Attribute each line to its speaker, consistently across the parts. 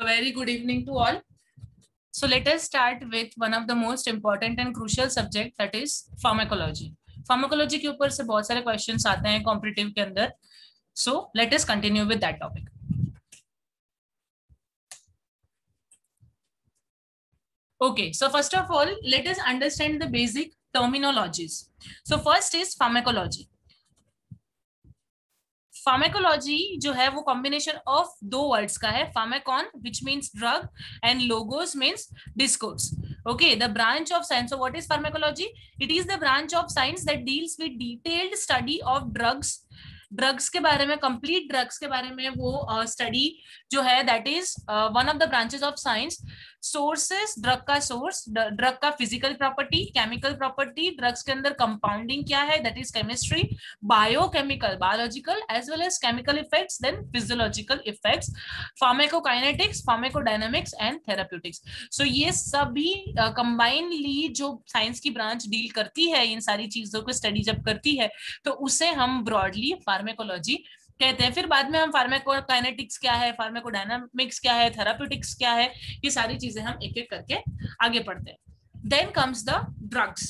Speaker 1: A very good evening to all. So let us start with one of the most important and crucial subject that is pharmacology. Pharmacology के ऊपर से बहुत सारे questions आते हैं competitive के अंदर. So let us continue with that topic. Okay, so first of all, let us understand the basic terminologies. So first is pharmacology. Pharmacology जो है वो कॉम्बिनेशन ऑफ दो वर्ड्स का है pharmakon which means drug and logos means discourse okay the branch of science of what is pharmacology it is the branch of science that deals with detailed study of drugs drugs के बारे में complete drugs के बारे में वो study uh, जो है that is one of the branches of science sources drug का सोर्स ड्रग का physical property chemical property drugs के अंदर कंपाउंडिंग क्या है that is chemistry biochemical biological as well as chemical effects then physiological effects pharmacokinetics dynamics and therapeutics so ये सभी combinely uh, जो science की ब्रांच डील करती है इन सारी चीजों को स्टडी जब करती है तो उसे हम ब्रॉडली फार्मेकोलॉजी कहते हैं फिर बाद में हम फार्मेकोकाइनेटिक्स क्या है फार्मेकोडाइनामिक्स क्या है थेरापिटिक्स क्या है ये सारी चीजें हम एक एक करके आगे पढ़ते हैं then comes the drugs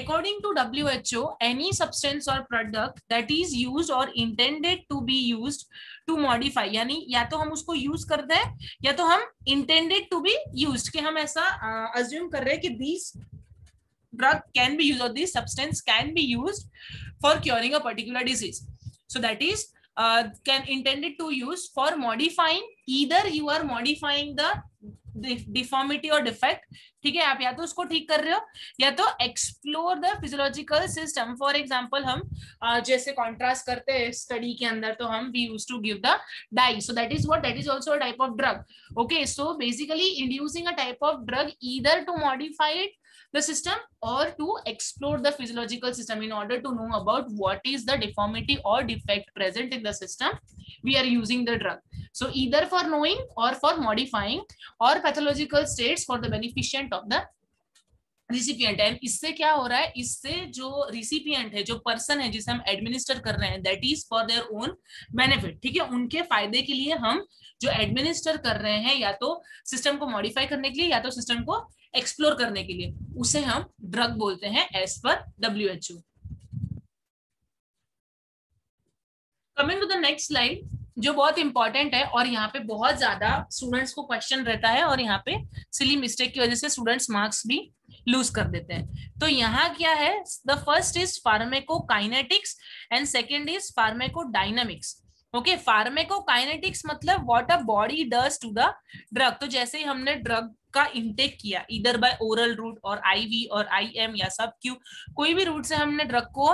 Speaker 1: according to W H O any substance और प्रोडक्ट दैट इज यूज और इंटेंडेड टू बी यूज यानी या तो हम उसको यूज करते हैं या तो हम इंटेंडेड टू बी यूज कि हम ऐसा अज्यूम uh, कर रहे हैं कि these drug can be use और this substance can be use for curing a particular disease so that is uh, can intended to use for modifying either you are modifying the deformity और defect ठीक है आप या तो उसको ठीक कर रहे हो या तो explore the physiological system for example हम uh, जैसे कॉन्ट्रास्ट करते हैं स्टडी के अंदर तो हम we use to give the dye so that is what that is also type of drug okay so basically inducing a type of drug either to modified the system or to explore the physiological system in order to know about what is the deformity or defect present in the system we are using the drug so either for knowing or for modifying or pathological states for the beneficent of the recipient and इससे क्या हो रहा है इससे जो recipient है जो person है जिसे हम एडमिनिस्टर कर रहे हैं that is for their own benefit ठीक है उनके फायदे के लिए हम जो एडमिनिस्टर कर रहे हैं या तो सिस्टम को मॉडिफाई करने के लिए या तो सिस्टम को एक्सप्लोर करने के लिए उसे हम ड्रग बोलते हैं एज पर W H O coming to the next slide जो बहुत इंपॉर्टेंट है और यहाँ पे बहुत ज्यादा स्टूडेंट्स को क्वेश्चन रहता है और यहाँ पे सिली मिस्टेक की वजह से स्टूडेंट्स मार्क्स भी लूज कर देते हैं तो यहाँ क्या है the first is kinetics and second is dynamics okay kinetics मतलब what a body does to the drug तो जैसे ही हमने ड्रग का इंटेक किया इधर बाय ओरल रूट और आईवी और आईएम या सब क्यू कोई भी रूट से हमने ड्रग को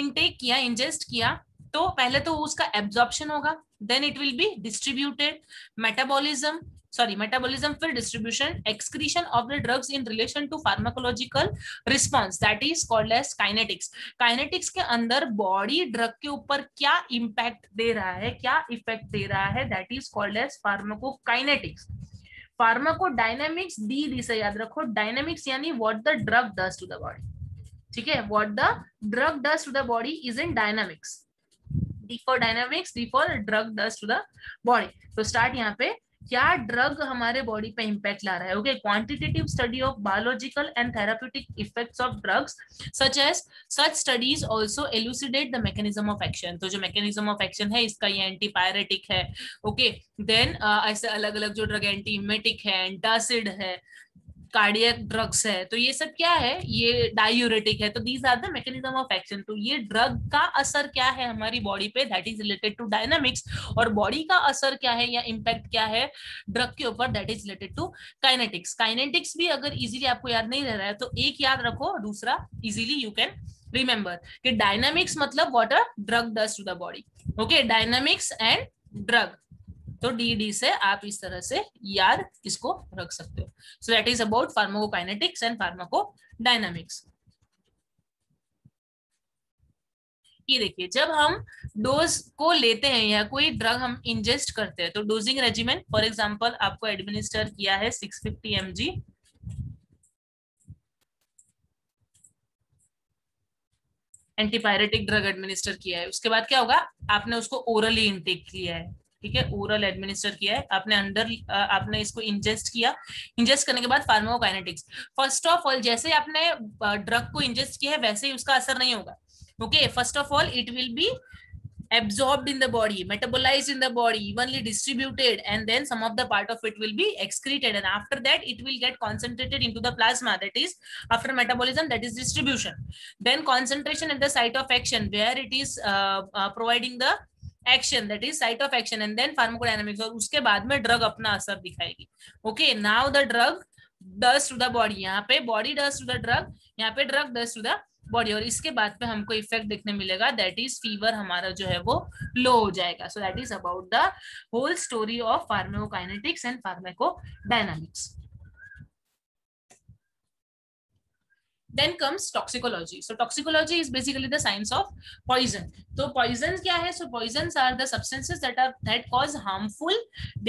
Speaker 1: इंटेक किया इंजेस्ट किया तो पहले तो उसका एब्जॉर्प्शन होगा then it will be distributed metabolism sorry metabolism फिर distribution excretion of the drugs in relation to pharmacological response that is called as kinetics kinetics के अंदर बॉडी ड्रग के ऊपर क्या इम्पैक्ट दे रहा है क्या इफेक्ट दे रहा है that is called as pharmaco dynamics D D से याद रखो डायनेमिक्स यानी what the drug do to the body ठीक है what the drug do to the body is in dynamics D dynamics D drug does to the body तो start यहाँ पे क्या ड्रग हमारे बॉडी पे इम्पैक्ट ला रहा है okay quantitative study of biological and therapeutic effects of drugs such as such studies also elucidate the mechanism of action तो जो मैकेनिज्म ऑफ एक्शन है इसका ये एंटीपायरेटिक है ओके okay, देन uh, ऐसे अलग अलग जो ड्रग एंटीमेटिक है एंटासिड है कार्डियक ड्रग्स है तो ये सब क्या है ये डायूरेटिक है तो these are the mechanism of action तो ये ड्रग का असर क्या है हमारी बॉडी पे that is related to dynamics और बॉडी का असर क्या है या इम्पैक्ट क्या है ड्रग के ऊपर that is related to kinetics kinetics भी अगर इजिली आपको याद नहीं रह रहा है तो एक याद रखो दूसरा इजिली यू कैन रिमेम्बर कि डायनामिक्स मतलब what a drug does to the body okay dynamics and drug तो डी डी से आप इस तरह से याद इसको रख सकते हो so that is about pharmacokinetics and dynamics ये देखिए जब हम डोज को लेते हैं या कोई ड्रग हम इंजेस्ट करते हैं तो डोजिंग रेजिमेंट फॉर एग्जांपल आपको एडमिनिस्टर किया है 650 फिफ्टी एंटीपायरेटिक ड्रग एडमिनिस्टर किया है उसके बाद क्या होगा आपने उसको ओरली इनटेक किया है ठीक है ओरल एडमिनिस्टर किया है आपने अंडर आपने इसको इंजेस्ट किया इंजेस्ट करने के बाद फार्माकाइनेटिक्स फर्स्ट ऑफ ऑल जैसे आपने ड्रग को इंजेस्ट किया है वैसे ही उसका असर नहीं होगा okay first of all it will be absorb in the body metabolize in the body evenly distributed and then some of the part of it will be excreted and after that it will get concentrated in to the plasma that is after metabolism that is distribution then concentration at the site of action where it is providing the action that is site of action and then pharmacodynamics और उसके बाद में drug अपना असर दिखाएगी okay now the drug does to the body यहाँ पे body does to the drug यहाँ पे drug does to the body और इसके बाद पे हमको इफेक्ट देखने मिलेगा दैट इज फीवर हमारा जो है वो लो हो जाएगा so that is about the whole story of pharmacokinetics and pharmacodynamics then comes toxicology so toxicology is basically the science of poison तो पॉइजन क्या है so poison are the substances that are that cause harmful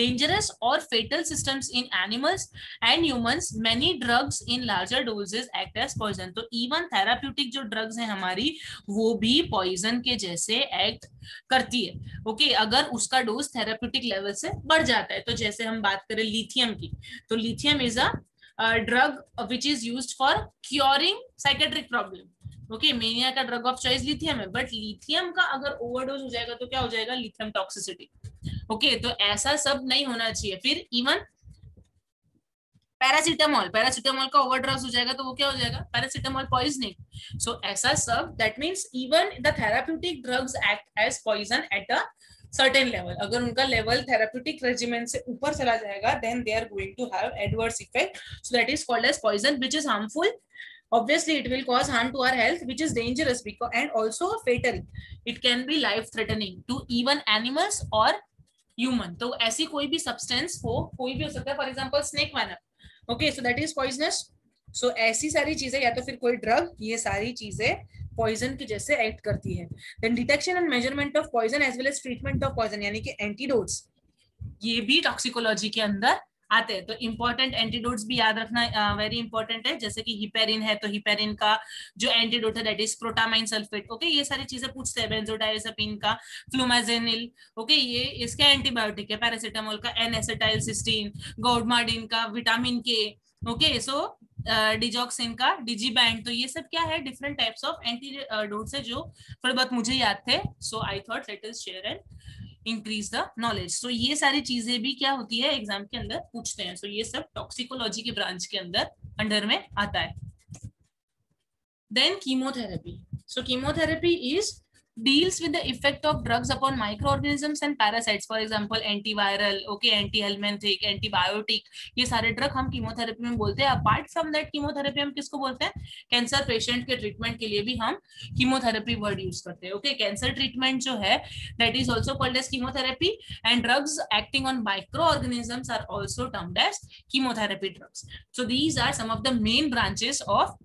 Speaker 1: dangerous और fatal systems in animals and humans many drugs in larger doses act as poison तो even therapeutic जो drugs है हमारी वो भी पॉइजन के जैसे एक्ट करती है ओके okay, अगर उसका डोज थेराप्यूटिक लेवल से बढ़ जाता है तो जैसे हम बात करें लिथियम की तो lithium is a drug which is use for curing psychiatric problem okay mania का ड्रग ऑफ चॉइस लिथियम है बट लिथियम का अगर ओवरडोज हो जाएगा तो क्या हो जाएगा लिथियम टॉक्सिसिटी ओके तो ऐसा सब नहीं होना चाहिए फिर इवन पैरासीटामोल पैरासीटामोल का ओवरड्रॉस हो जाएगा तो वो क्या हो जाएगा पैरासीटामोल पॉइजनिंग सो ऐसा सब that means even the therapeutic drugs act as poison at a certain level अगर उनका लेवल थेराप्यूटिक रेजिमेन से ऊपर चला जाएगा then they are going to have adverse effect so that is called as poison which is harmful obviously it will cause harm to our health which is dangerous because and also fatal it can be life threatening to even animals or human so ऐसी कोई भी substance हो कोई भी हो सकता है for example snake venom okay so that is poisonous so ऐसी सारी चीजें या तो फिर कोई drug ये सारी चीजें पॉइजन के जैसे एक्ट करती है then detection and measurement of poison as well as treatment of poison यानी कि एंटीडोट्स ये भी टॉक्सिकोलॉजी के अंदर आते हैं तो इम्पोर्टेंट एंटीडोट्स भी याद रखना वेरी uh, इंपॉर्टेंट है जैसे कि हिपेरिन है तो हिपेरिन का जो एंटीडोट है that is protamine sulphate okay ये सारी चीजें पूछते हैं बेंजोडाइलेपेन का फ्लूमाजेनिल ओके ये इसका एंटीबायोटिक है पैरासिटामोल का एनएसिटाइल सिस्टीन गोडमार्डिन का vitamin K okay so digoxin का डिजी बैंड तो ये सब क्या है different types of anti antidotes है जो थोड़े बहुत मुझे याद थे so I thought late is share and increase the knowledge so ये सारी चीजें भी क्या होती है एग्जाम के अंदर पूछते हैं सो so, ये सब टॉक्सिकोलॉजी के ब्रांच के अंदर अंडर में आता है then chemotherapy so chemotherapy is deals with the effect of drugs upon microorganisms and parasites for example antiviral okay antihelminthic antibiotic ye sare drug hum chemotherapy mein bolte hain apart from that chemotherapy hum kisko bolte cancer patient ke treatment ke liye bhi hum chemotherapy word use karte okay cancer treatment jo hai that is also called as chemotherapy and drugs acting on microorganisms are also termed as chemotherapy drugs so these are some of the main branches of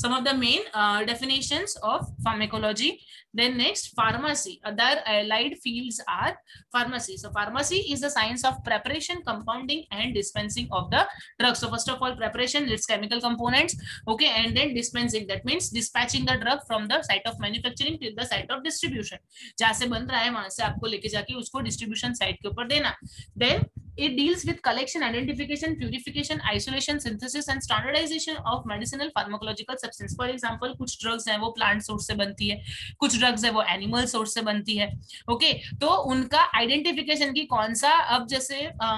Speaker 1: some of the main uh, definitions of pharmacology then next, pharmacy. Other allied fields are pharmacy. So pharmacy is the science of preparation, compounding and dispensing of the drug. So first of all, preparation, its chemical components. Okay, and then dispensing. That means dispatching the drug from the site of manufacturing to the site of distribution. जहाँ से बन रहा है वहां से आपको लेके जाके उसको के ऊपर देना it deals with collection, identification, purification, isolation, synthesis and standardization of medicinal pharmacological substance. For example, कुछ drugs हैं वो plant source से बनती है कुछ ड्रग्स है वो एनिमल सोर्स से बनती है ओके okay, तो उनका आइडेंटिफिकेशन की कौन सा अब जैसे आ,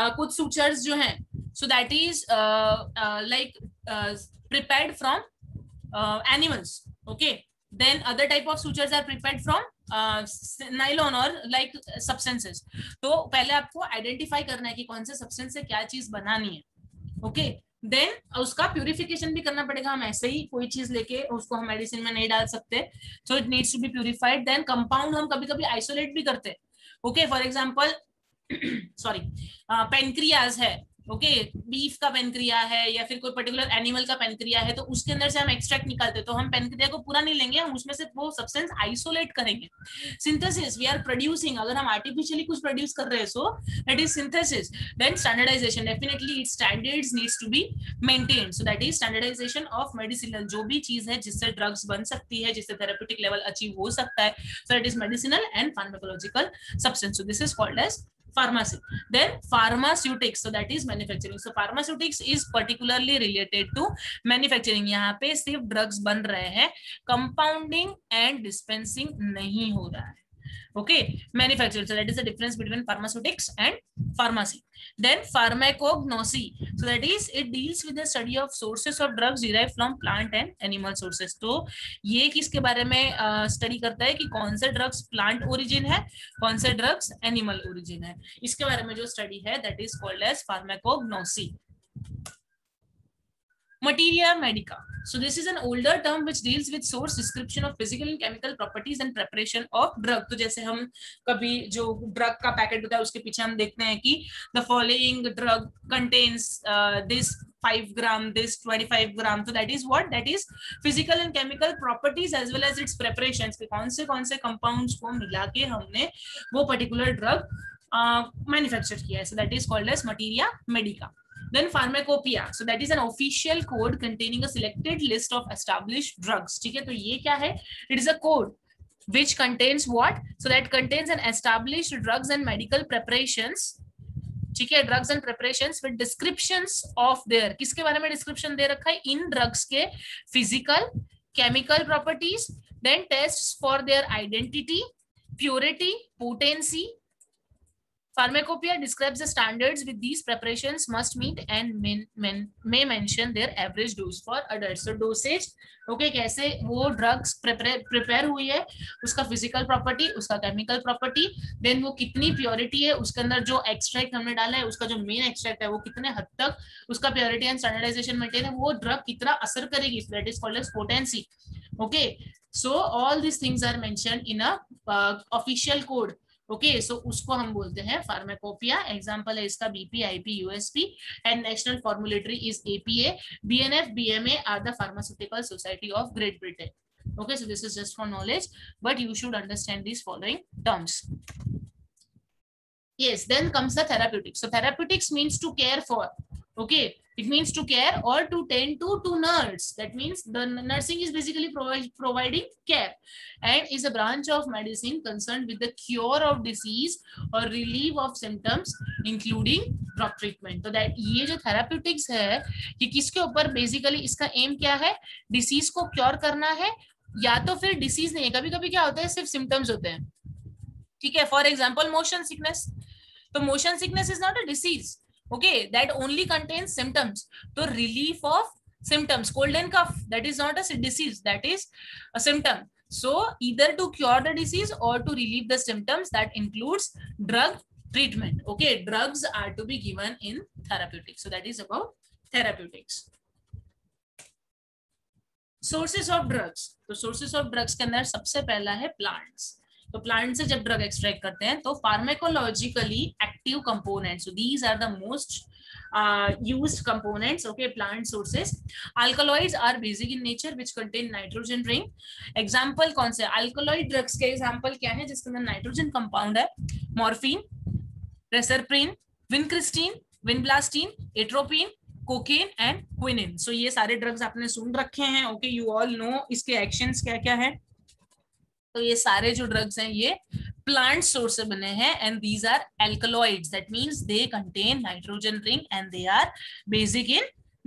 Speaker 1: आ, कुछ सूचर्स जो हैं so that is like prepared from animals okay then other type of sutures are prepared from nylon और लाइक सब्सटेंसेस तो पहले आपको आइडेंटिफाई करना है कि कौन से सब्सटेंस से क्या चीज बनानी है ओके okay? देन उसका प्यूरिफिकेशन भी करना पड़ेगा हम ऐसे ही कोई चीज लेके उसको हम मेडिसिन में नहीं डाल सकते so it needs to be purified then compound हम कभी कभी आइसोलेट भी करते हैं okay for example sorry pancreas है ओके बीफ का पेनक्रिया है या फिर कोई पर्टिकुलर एनिमल का पेनक्रिया है तो उसके अंदर से हम एक्सट्रैक्ट निकालते हैं तो हम पेनक्रिया को पूरा नहीं लेंगे हम उसमें से वो सब्सटेंस आइसोलेट करेंगे सिंथेसिस वी आर प्रोड्यूसिंग अगर हम आर्टिफिशियली कुछ प्रोड्यूस कर रहे हैं so that is synthesis then standardization definitely it standards needs to be maintain so that is standardization of medicinal जो भी चीज है जिससे ड्रग्स बन सकती है जिससे थेरेप्यूटिक लेवल अचीव हो सकता है so that is medicinal and pharmacological substance so this is called as pharmacy then pharmaceutics so that is manufacturing so pharmaceutics is particularly related to manufacturing yahan pe sirf drugs ban rahe hain compounding and dispensing nahi ho raha hai okay manufacturing so that is the difference between pharmaceutics and pharmacy then pharmacognosy so that is it deals with the study of sources of drugs derived from plant and animal sources so, तो ये bare mein uh, study karta hai ki kaun se drugs plant origin hai kaun se drugs animal origin hai iske bare mein jo study hai that is called as pharmacognosy Materia medica. So this is an older term which deals with source description of physical and chemical properties and preparation of drug. to jaise hum kabhi jo drug ka packet hota hai uske piche hum dekhte hain ki the following drug contains uh, this 5 gram, this 25 gram. So that is what? That is physical and chemical properties as well as its preparations. ke kaun se kaun se compounds ko mila ke humne wo particular drug manufacture uh, किया है so that is called as materia medica then pharmacopoeia so that is an official code containing a selected list of established drugs theek hai to ye kya hai it is a code which contains what so that contains an established drugs and medical preparations ठीक है drugs and preparation with description of their किसके बारे में description दे रखा है इन drugs के physical chemical properties then test for their identity purity potency Pharmacopoeia describes the standards with these preparations must meet and men, men, may mention their average dose for adults. So dosage, okay, कैसे वो drugs prepare prepare हुई है, उसका physical property, उसका chemical property, then वो कितनी purity है, उसके अंदर जो extract हमने डाला है, उसका जो main extract है, वो कितने हद तक उसका purity and standardization maintain है, वो drug कितना असर करेगी, that is called as potency. Okay, so all these things are mentioned in a uh, official code. Okay okay, so so उसको हम बोलते हैं फार्माकोपिया एग्जांपल है इसका BP IP USP and national formulary is APA BNF BMA are the pharmaceutical society of Great Britain okay so this is just for knowledge but you should understand these following terms yes then comes the therapeutics so therapeutics means to care for okay It means to care or to tend to, to nurse. That means the nursing is basically provi providing care and is a branch of medicine concerned with the cure of disease or relief of symptoms, including drug treatment. So that ye jo therapeutics hai कि kiske upar basically iska aim kya hai Disease ko cure karna hai या तो फिर disease नहीं है कभी कभी क्या होता है सिर्फ सिम्टम्स होते हैं ठीक है फॉर एग्जाम्पल मोशन सिकनेस तो motion sickness is not a disease okay that only contains symptoms so relief of symptoms cold and cough that is not a disease that is a symptom so either to cure the disease or to relieve the symptoms that includes drug treatment okay drugs are to be given in therapeutics so that is about therapeutics sources of drugs So sources of drugs के अंदर सबसे पहला है plants तो plant से जब drug extract करते हैं तो pharmacologically active components so these are the most use components okay plant sources alkaloid are basic in nature which contain nitrogen ring example कौन से अल्कोलॉइड ड्रग्स के एग्जाम्पल क्या है जिसके अंदर नाइट्रोजन कंपाउंड है morphine reserpine vincristine vinblastine atropine cocaine and quinine so ये सारे ड्रग्स आपने सुन रखे हैं ओके यू ऑल नो इसके एक्शन क्या क्या है तो ये सारे जो ड्रग्स हैं ये प्लांट सोर्स से बने हैं and these are alkaloids that means they contain nitrogen ring and they are basic in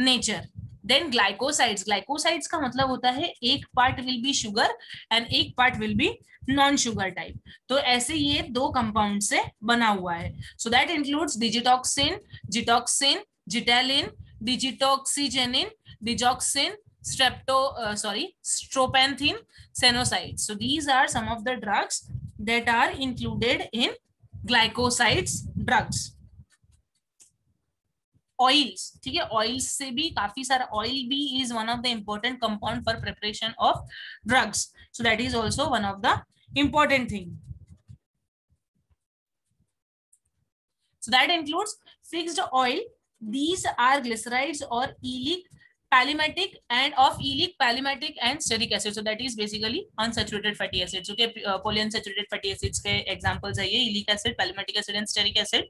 Speaker 1: nature then glycosides glycosides का मतलब होता है एक part will be sugar and एक part will be non sugar type तो ऐसे ये दो कंपाउंड से बना हुआ है so that includes digitoxin gitoxin gitalin digitoxigenin digoxin strepto, uh, sorry, stropanthine senosides. So these are some of the drugs that are included in glycosides drugs. oils. ठीक है ऑयल्स से भी काफी सारा oil भी is one of the important compound for preparation of drugs so that is also one of the important thing so that includes fixed oil these are glycerides or elic pallimatic and of elic pallimatic and stearic acid so that is basically unsaturated fatty acids okay uh, polyunsaturated fatty acids के examples है ये elic acid pallimatic acid and stearic acid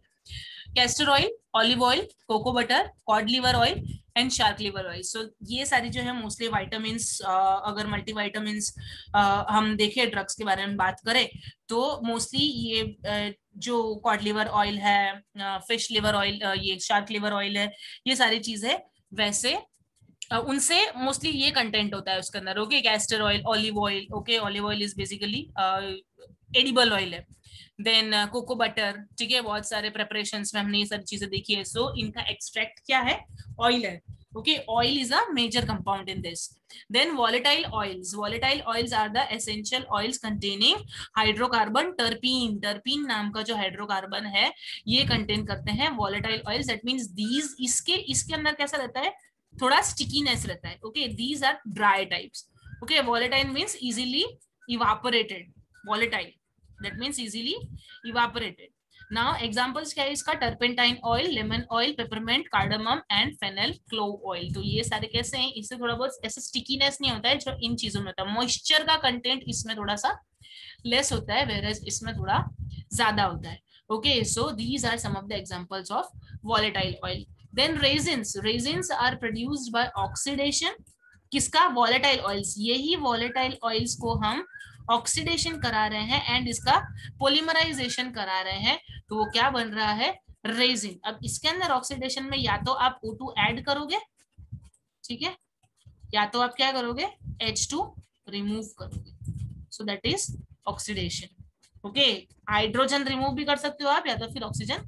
Speaker 1: castor oil olive oil cocoa butter cod liver oil and shark liver oil so ये सारी जो है mostly vitamins अगर multivitamins हम देखें ड्रग्स के बारे में बात करें तो मोस्टली ये uh, जो कॉड लिवर ऑयल है फिश लिवर ऑयल ये शार्क लिवर ऑयल है ये सारी चीजें वैसे उनसे मोस्टली ये कंटेंट होता है उसके अंदर okay castor oil olive oil okay olive oil is basically edible oil है देन कोको बटर ठीक है बहुत सारे प्रेपरेशन में हमने ये सारी चीजें देखी है सो so, इनका एक्सट्रैक्ट क्या है ऑयल है okay oil is a major compound in this then volatile oils volatile oils are the essential oils containing hydrocarbon terpene terpene नाम का जो हाइड्रोकार्बन है ये कंटेन करते हैं volatile oils that means these इसके इसके अंदर कैसा रहता है थोड़ा स्टिकीनेस रहता है okay these are dry types okay volatile means easily evaporated volatile that means easily evaporated now examples क्या है इसका turpentine oil lemon oil peppermint cardamom and fennel clove oil तो ये सारे कैसे हैं इससे थोड़ा बहुत ऐसे स्टिकीनेस नहीं होता है जो इन चीजों में होता है मॉइस्चर का कंटेंट इसमें थोड़ा सा लेस होता है वेर इसमें थोड़ा ज्यादा होता है okay so these are some of the examples of volatile oil then resins resins are produced by oxidation किसका वॉलेटाइल ऑयल्स यही वॉलेटाइल ऑयल्स को हम ऑक्सीडेशन करा रहे हैं एंड इसका पोलिमराइजेशन करा रहे हैं तो वो क्या बन रहा है रेजिन अब इसके अंदर ऑक्सीडेशन में या तो आप O2 ऐड करोगे ठीक है या तो आप क्या करोगे H2 रिमूव करोगे so that is oxidation okay hydrogen remove भी कर सकते हो आप या तो फिर ऑक्सीजन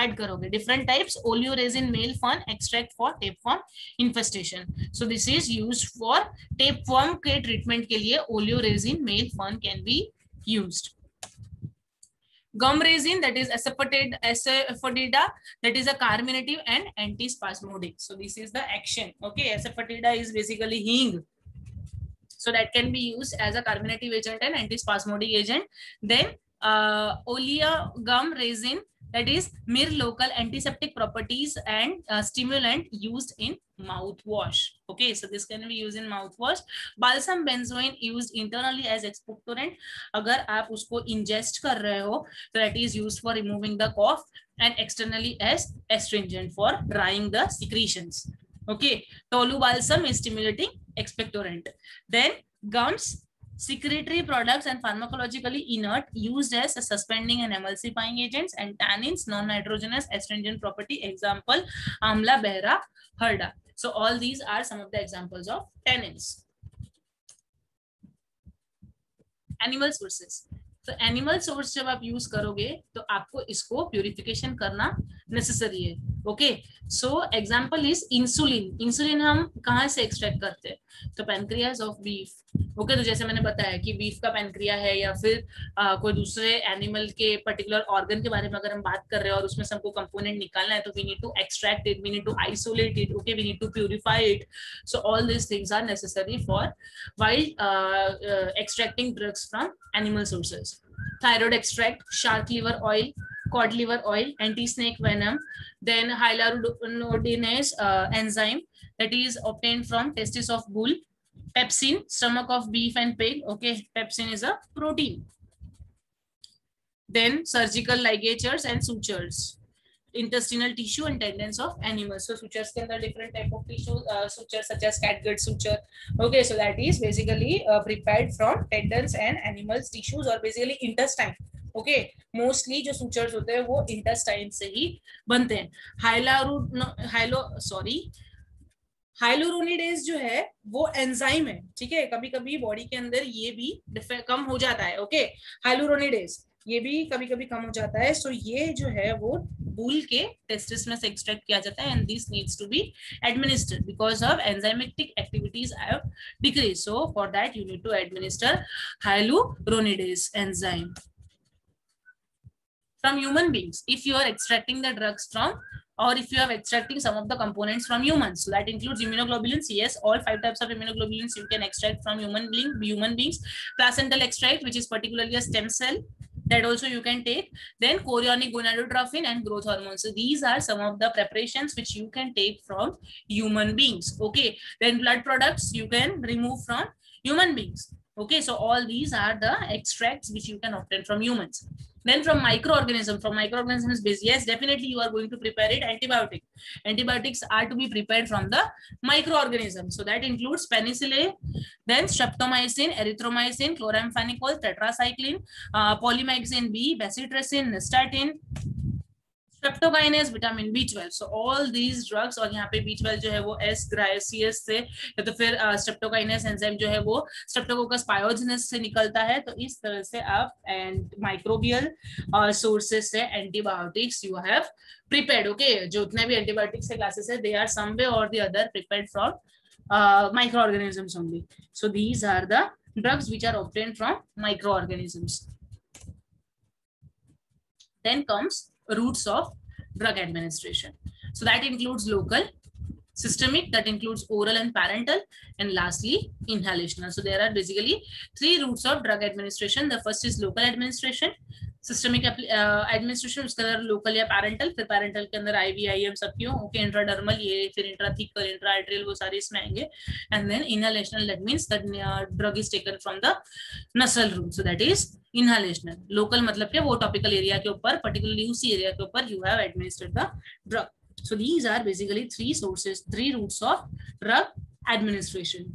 Speaker 1: ऐड करोगे different types oleoresin male fern extract for tapeworm infestation so this is use for tapeworm के ट्रीटमेंट के लिए oleoresin male fern can be use gum resin that is acetate asafoetida that is a carminative and antispasmodic so this is the action okay asafoetida is basically hing So that can be used as a carminative agent and antispasmodic agent. Then uh, olea gum resin that is mere local antiseptic properties and uh, stimulant used in mouthwash. Okay, so this can be used in mouthwash. Balsam benzoin used internally as expectorant. Agar आप उसको ingest कर so that is used for removing the cough and externally as astringent for drying the secretions. Okay, tolu balsam is stimulating expectorant. Then gums, secretory products and pharmacologically inert used as a suspending and emulsifying agents and tannins, non-nitrogenous astringent property, example, amla, behra, harda So all these are some of the examples of tannins. Animal sources तो animal source जब आप use करोगे तो आपको इसको purification करना necessary है okay so example is insulin insulin हम कहाँ से एक्सट्रैक्ट करते हैं तो पेनक्रियाज ऑफ बीफ ओके तो जैसे मैंने बताया कि बीफ का पेनक्रिया है या फिर आ, कोई दूसरे एनिमल के पर्टिकुलर ऑर्गन के बारे में अगर हम बात कर रहे हैं और उसमें से हमको कंपोनेंट निकालना है तो we need to extract it we need to isolate it okay we need to purify it so all this things are necessary for while extracting drugs from animal sources thyroid extract shark liver oil cod liver oil, anti-snake venom, then hyaluronidase uh, enzyme that is obtained from testes of bull, pepsin, stomach of beef and pig. Okay, pepsin is a protein. Then surgical ligatures and sutures intestinal tissue and tendons of animals. So sutures can the different type of tissue uh, sutures such as catgut suture. Okay, so that is basically uh, prepared from tendons and animals tissues or basically intestine. Okay mostly जो sutures होते हैं वो intestine से ही बनते हैं हाइलारू हाइलो sorry hyaluronidase जो है वो एंजाइम है ठीक है कभी कभी बॉडी के अंदर ये भी कम हो जाता है ओके हाइलोरोनिडेज ये भी कभी कभी कम हो जाता है सो ये जो है वो बूल के टेस्टिस में से एक्सट्रैक्ट किया जाता है and this needs to be administered because of enzymatic activities I decrease so for that you need to administer hyaluronidase enzyme from human beings if you are extracting the drugs from or if you are extracting some of the components from humans. So that includes immunoglobulins. Yes, all five types of immunoglobulins you can extract from human being, human beings. Placental extract, which is particularly a stem cell, that also you can take. Then chorionic gonadotrophin and growth hormone. So these are some of the preparations which you can take from human beings. Okay. Then blood products you can remove from human beings. Okay. So all these are the extracts which you can obtain from humans. Then from microorganism, from microorganisms, base. Yes, definitely you are going to prepare it antibiotic. Antibiotics are to be prepared from the microorganism. So that includes penicillin, then streptomycin, erythromycin, chloramphenicol, tetracycline, uh, polymyxin B, bacitracin, nystatin, streptokinase vitamin B twelve so all these drugs और यहाँ पे B twelve जो है वो S gracious से या तो फिर स्ट्रेप्टोकाइनेस uh, एंजाइम जो है वो स्ट्रेप्टोकोकस पायोजिनस से निकलता है तो इस तरह से आप एंड माइक्रोबियल सोर्सेस से antibiotics you have prepared okay जो उतने भी एंटीबायोटिक्स के क्लासेस है दे आर सम वे और the other prepared from micro organisms only so these are the drugs which are are from micro organisms Then comes roots of drug administration. So that includes local, systemic, that includes oral and parental, and lastly, inhalational. So there are basically three routes of drug administration. The first is local administration, systemic administration uh, उसके अंदर local या parenteral फिर parenteral के अंदर I V I M sub Q okay intradermal ये फिर intrathecal intra arterial वो सारे इसमें आएंगे and then inhalational that means that drug is taken from the nasal route so that is inhalational local मतलब क्या वो टॉपिकल एरिया के ऊपर पर्टिकुलरली उसी एरिया के ऊपर you have administrate the drug so these are basically three sources three routes of drug administration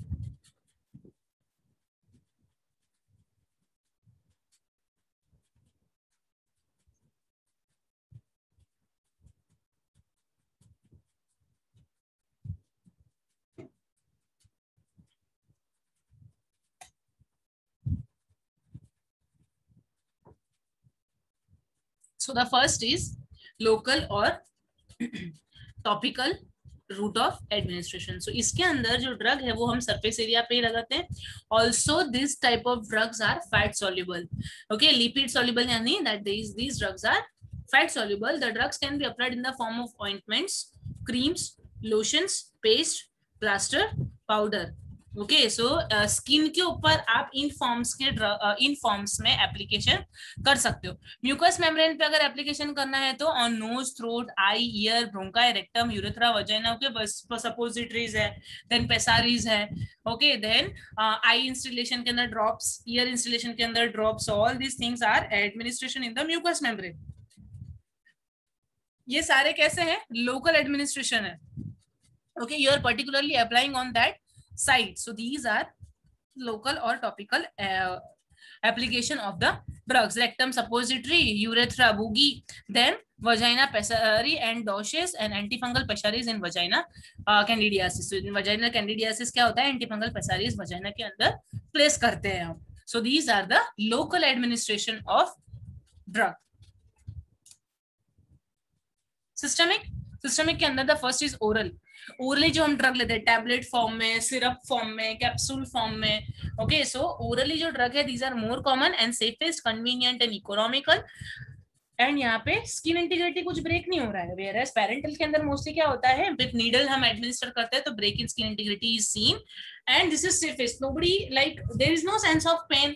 Speaker 1: So the first is local or topical route of administration so इसके अंदर जो drug है वो हम सरफेस एरिया पे लगाते हैं also this type of drugs are fat soluble okay lipid soluble यानी that this this drugs are fat soluble the drugs can be applied in the form of ointments creams lotions paste plaster powder okay so skin के ऊपर आप इन forms के uh, इन forms में application कर सकते हो mucous membrane पे अगर एप्लीकेशन करना है तो on nose throat eye ear bronchi rectum urethra vagina के सपोजिटरीज है देन पेसारीज है ओके देन आई इंस्टॉलेशन के अंदर ड्रॉप्स ईयर इंस्टॉलेशन के अंदर drops all these things are administration in the mucus membrane ये सारे कैसे हैं लोकल एडमिनिस्ट्रेशन है okay you are particularly applying on that side. So these are local or topical uh, application of the drugs. Rectum suppository, urethra, boogie, then vagina pessary and doshes and antifungal pessaries in vagina uh, candidiasis. So in vagina candidiasis क्या होता है antifungal pessaries vagina के अंदर place करते हैं हम. So these are the local administration of drug. Systemic, systemic के अंदर the first is oral. Orally जो हम ड्रग लेते हैं टैबलेट फॉर्म में सिरप फॉर्म में कैप्सूल फॉर्म में ओके सो ओरली जो ड्रग है these are more common and safest convenient and economical and यहाँ पे स्किन इंटीग्रिटी कुछ ब्रेक नहीं हो रहा है वेयर पेरेंटल के अंदर मोस्टली क्या होता है विद नीडल हम एडमिनिस्टर करते हैं तो break in skin integrity is seen and this is safest no बड़ी like there is no sense of pain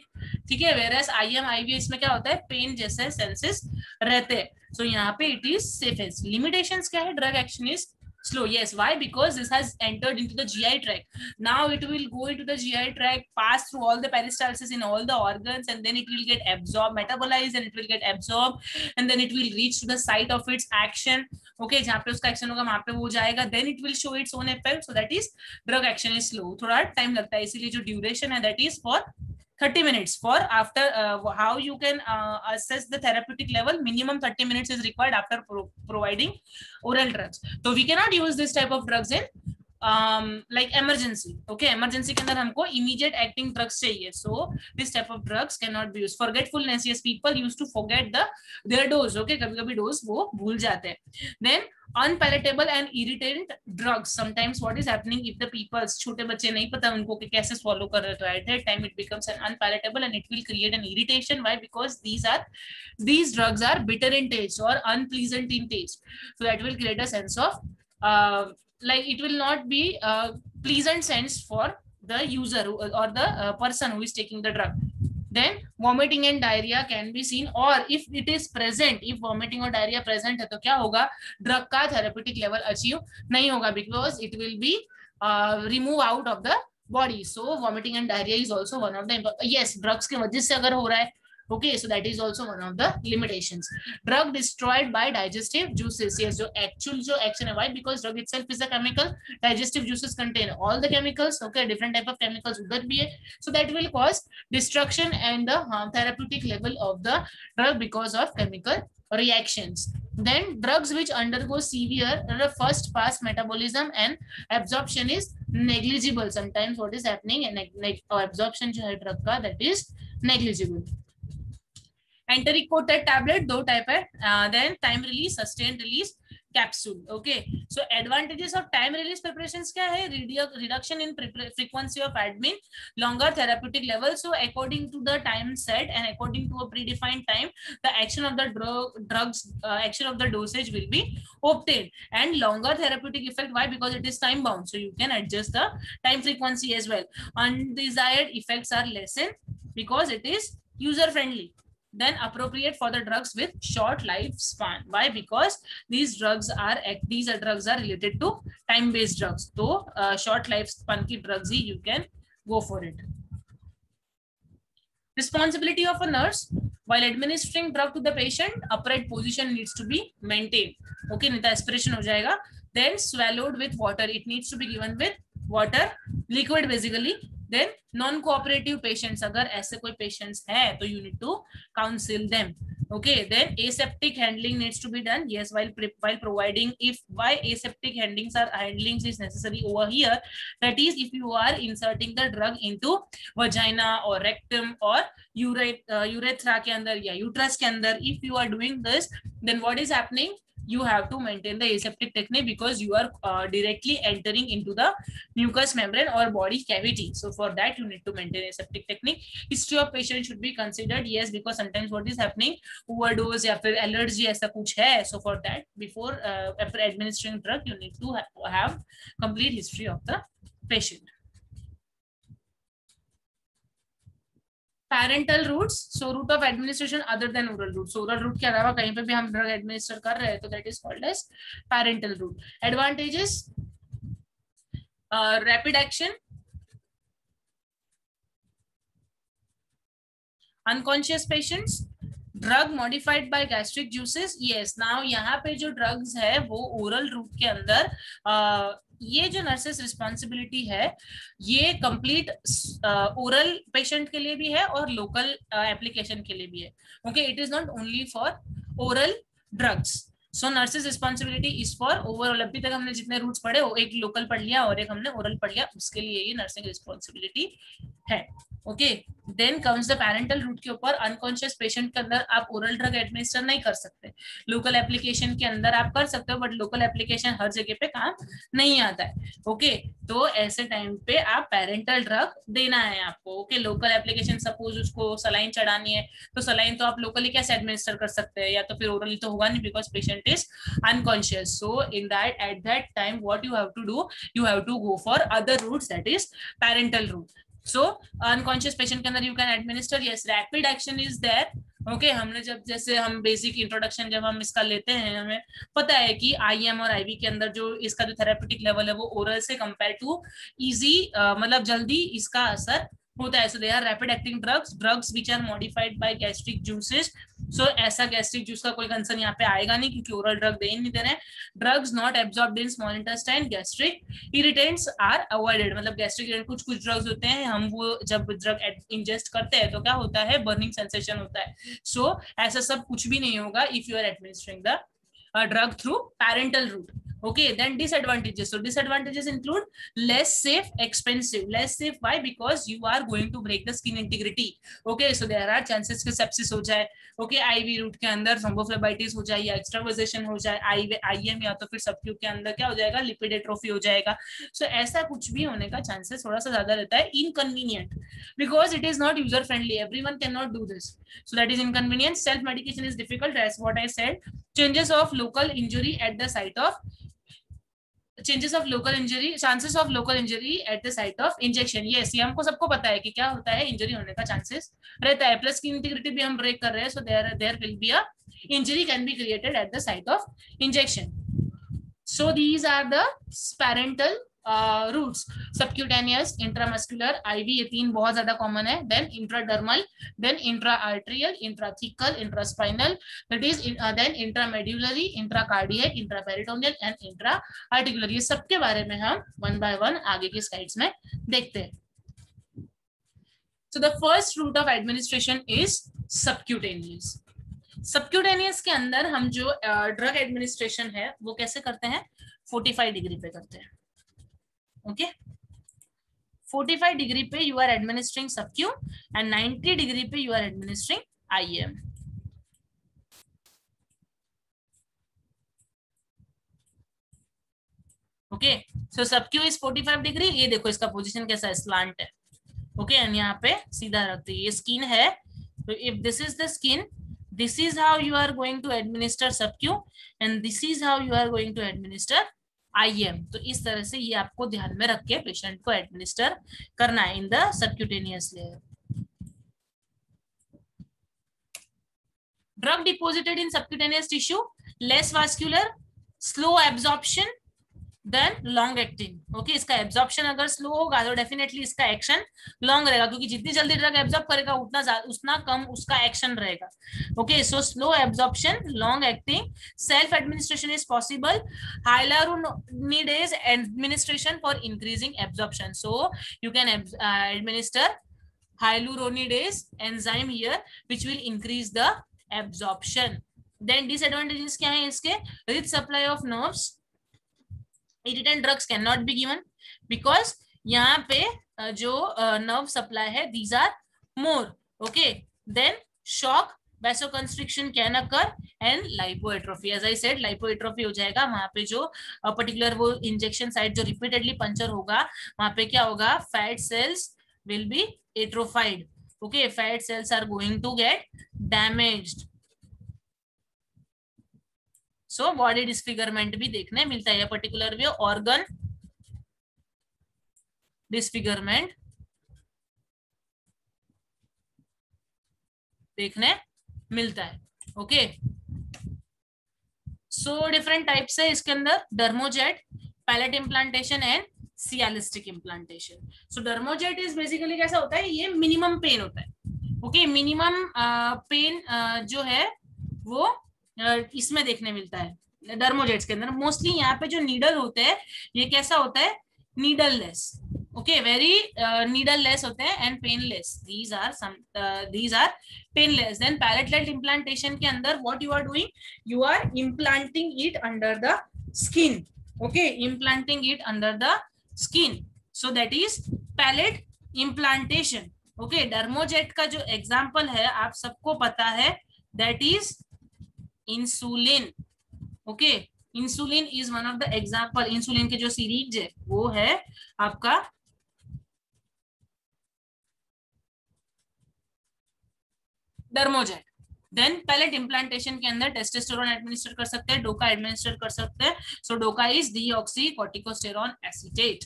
Speaker 1: ठीक है where as I M I V इसमें क्या होता है पेन जैसे सेंसेस रहते हैं सो यहाँ पे इट इज सेफेस्ट लिमिटेशन क्या है drug action is slow yes why because this has entered into the gi tract now it will go into the gi tract pass through all the peristalsis in all the organs and then it will get absorbed metabolized and it will get absorbed and then it will reach to the site of its action okay jahan pe uska action hoga wahan pe wo jayega then it will show its own effect so that is drug action is slow thoda time lagta hai isliye jo duration hai that is for 30 minutes for after uh, how you can uh, assess the therapeutic level minimum 30 minutes is required after pro providing oral drugs so we cannot use this type of drugs in like emergency okay emergency के अंदर हमको immediate acting drugs चाहिए so this type of drugs can not be use forgetfulness yes people use to forget the their dose okay कभी कभी dose वो भूल जाते हैं then unpalatable and irritant drugs sometimes what is happening if the peoples छोटे बच्चे नहीं पता उनको कि कैसे swallow कर रहे थे time it becomes an unpalatable and it will create an irritation why because these are these drugs are bitter in taste or unpleasant in taste so that will create a sense of like it will not be a pleasant sense for the user or the uh, person who is taking the drug then vomiting and diarrhea can be seen or if it is present if vomiting or diarrhea present hai to kya hoga drug ka therapeutic level achieve nahi hoga because it will be uh, remove out of the body so vomiting and diarrhea is also one of the yes drugs ke wajah se agar ho raha hai Okay, so that is also one of the limitations. Drug destroyed by digestive juices. Yes, so actual so action why? Because drug itself is a chemical. Digestive juices contain all the chemicals. Okay, different type of chemicals udhar be it. So that will cause destruction and the uh, therapeutic level of the drug because of chemical reactions. Then drugs which undergo severe first pass metabolism and absorption is negligible. Sometimes what is happening and absorption jo hai drug that is negligible. Enteric coated tablet दो type है then time release sustain release capsule okay so advantages of time release preparation क्या है reduction in frequency of admin longer therapeutic level so according to the time set and according to a predefined time the action of the drugs action of the dosage will be obtained and longer therapeutic effect why because it is time bound so you can adjust the time frequency as well undesired effect are lessen because it is user friendly Then appropriate for the drugs with short lifespan. Why? Because these drugs are these are drugs are related to time-based drugs. So uh, short lifespan ki drugs hi, you can go for it. Responsibility of a nurse while administering drug to the patient, upright position needs to be maintained. Okay, nita aspiration ho jayega. Then swallowed with water. It needs to be given with water liquid basically then non cooperative patients अगर ऐसे कोई patients है तो you need to counsel them okay then aseptic handling needs to be done yes while while providing if why aseptic handlings are handlings is necessary over here that is if you are inserting the drug into vagina और rectum और urethra के अंदर या uterus के अंदर if you are doing this then what is happening you have to maintain the aseptic technique because you are uh, directly entering into the mucous membrane or body cavity. So for that, you need to maintain aseptic technique. History of patient should be considered. Yes, because sometimes what is happening, overdose या allergy ऐसा कुछ So for that, before uh, after administering drug, you need to ha have complete history of the patient. Parental route so route of administration other than oral route so oral route के अलावा कहीं पे भी हम drug administer कर रहे हैं तो that is called as parenteral route advantages rapid action unconscious patients drug modified by gastric juices yes now यहाँ पे जो ड्रग्स है वो ओरल रूट के अंदर ये जो नर्सेस रिस्पॉन्सिबिलिटी है ये कंप्लीट ओरल पेशेंट के लिए भी है और लोकल एप्लीकेशन के लिए भी है okay it is not only for oral drugs so nurses responsibility is for overall अभी तक हमने जितने रूट्स पढ़े वो एक लोकल पढ़ लिया और एक हमने ओरल पढ़ लिया उसके लिए ये नर्सिंग रिस्पॉन्सिबिलिटी है okay okay? Then comes the parenteral route के ऊपर अनकॉन्शियस पेशेंट के अंदर आप ओरल ड्रग एडमिनिस्टर नहीं कर सकते लोकल एप्लीकेशन के अंदर आप कर सकते हो बट लोकल एप्लीकेशन हर जगह पे काम नहीं आता है ओके okay, तो ऐसे टाइम पे आप पैरेंटल ड्रग देना है आपको ओके लोकल एप्लीकेशन सपोज उसको सलाइन चढ़ानी है तो सलाइन तो आप लोकली कैसे एडमिनिस्टर कर सकते हैं या तो फिर ओरली तो होगा नहीं because patient is unconscious so in that at that time what you have to do you have to go for other route that is parental route so unconscious patient के अंदर you can administer yes rapid action is there okay हमने जब जैसे हम basic introduction जब हम इसका लेते हैं हमें पता है कि आईएम और आईवी के अंदर जो इसका जो थेरापेटिक लेवल है वो ओरल से कंपेयर टू इजी मतलब जल्दी इसका असर होता है so they are rapid acting drugs drugs which are modified by gastric juices so ऐसा गैस्ट्रिक जूस का कोई कंसर्न यहाँ पे आएगा नहीं क्योंकि ओरल ड्रग दे नहीं दे रहे drugs not absorb in small intestine gastric irritants are avoided मतलब गैस्ट्रिक इरिटेंट कुछ कुछ ड्रग्स होते हैं हम वो जब ड्रग इंजेस्ट करते हैं तो क्या होता है बर्निंग सेंसेशन होता है सो so, ऐसा सब कुछ भी नहीं होगा if you are administering the drug through parental route okay then disadvantages so disadvantages include less safe expensive less safe why because you are going to break the skin integrity okay so there are chances ke sepsis ho jaye okay iv root ke andar thrombophlebotitis ho jaye ya extravasation ho jaye im या तो फिर subcut के अंदर क्या हो जाएगा lipid atrophy हो जाएगा सो so, ऐसा कुछ भी होने का चांसेस थोड़ा सा ज्यादा रहता है inconvenient because it is not user friendly every one can not do this so that is inconvenience self medication is difficult as what i said changes of local injury at the site of changes of local injury chances of local injury at the site of injection ये हमको सबको पता है कि क्या होता है injury होने का चांसेस रहता है प्लस की इंटीग्रिटी भी हम ब्रेक कर रहे हैं so there there will be a injury can be created at the site of injection so these are the routes subcutaneous intramuscular IV ये तीन बहुत ज्यादा कॉमन है then intradermal then intra arterial intrathecal intraspinal that is then intramedullary intracardiac intraperitoneal and intra articular ये सबके बारे में हम वन बाय वन आगे की स्लाइड्स में देखते हैं so the first route of administration is subcutaneous subcutaneous के अंदर हम जो ड्रग uh, एडमिनिस्ट्रेशन है वो कैसे करते हैं 45 डिग्री पे करते हैं फोर्टी 45 डिग्री पे you are administering Q and 90 degree पे you are administering I M okay so subcu is 45 degree ये देखो इसका पोजीशन कैसा है स्लांट है ओके एंड यहाँ पे सीधा रखते ये स्किन है तो if this is the skin this is how you are going to administer subcu and this is how you are going to administer I M तो इस तरह से ये आपको ध्यान में रख के पेशेंट को एडमिनिस्टर करना है in the subcutaneous layer drug deposited in subcutaneous tissue less vascular slow absorption then long acting okay इसका एब्जॉर्प्शन अगर स्लो होगा तो डेफिनेटली इसका एक्शन लॉन्ग रहेगा क्योंकि जितनी जल्दी ड्रग एब्जॉर्ब करेगा उतना उतना कम उसका एक्शन रहेगा okay so slow absorption long acting self administration is possible hyaluronidase is administration for increasing absorption so you can administer hyaluronidase enzyme here which will increase the absorption then disadvantages क्या है इसके rich supply of nerves drugs can not be given because यहाँ पे जो nerve supply है these are more okay then shock vasoconstriction can occur and lipoatrophy as I said lipoatrophy हो जाएगा वहां पे जो पर्टिकुलर वो इंजेक्शन साइड जो रिपीटेडली पंचर होगा वहां पे क्या होगा fat cells will be atrophied okay fat cells are going to get damaged so body disfigurement भी देखने मिलता है पर्टिकुलर वे ऑर्गन डिस्फिगरमेंट देखने मिलता है ओके सो डिफरेंट टाइप्स है इसके अंदर dermojet pellet implantation and silastic implantation so dermojet is basically कैसा होता है ये मिनिमम पेन होता है ओके मिनिमम पेन जो है वो इसमें देखने मिलता है डर्मोजेट्स के अंदर मोस्टली यहाँ पे जो नीडल होते हैं ये कैसा होता है needleless okay very needleless होते हैं and painless these are these are painless then pellet implantation के अंदर what you are doing you are implanting it under the skin okay implanting it under the skin so that is pellet implantation okay dermojet का जो example है आप सबको पता है that is insulin okay insulin is one of the example insulin के जो series है वो है आपका डर्मोजेट देन पैलेट इम्प्लांटेशन के अंदर टेस्टेस्टेरोन एडमिनिस्टर कर सकते हैं डोका एडमिनिस्टर कर सकते हैं so DOCA is oxy corticosterone acetate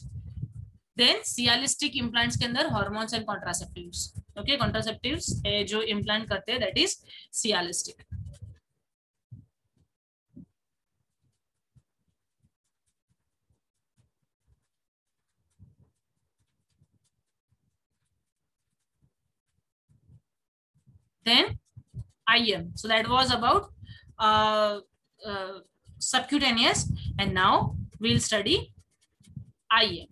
Speaker 1: then silastic implants के अंदर hormones and contraceptive okay contraceptive जो इम्प्लांट करते हैं that is silastic then IM. So that was about uh, uh, subcutaneous and now we'll study IM.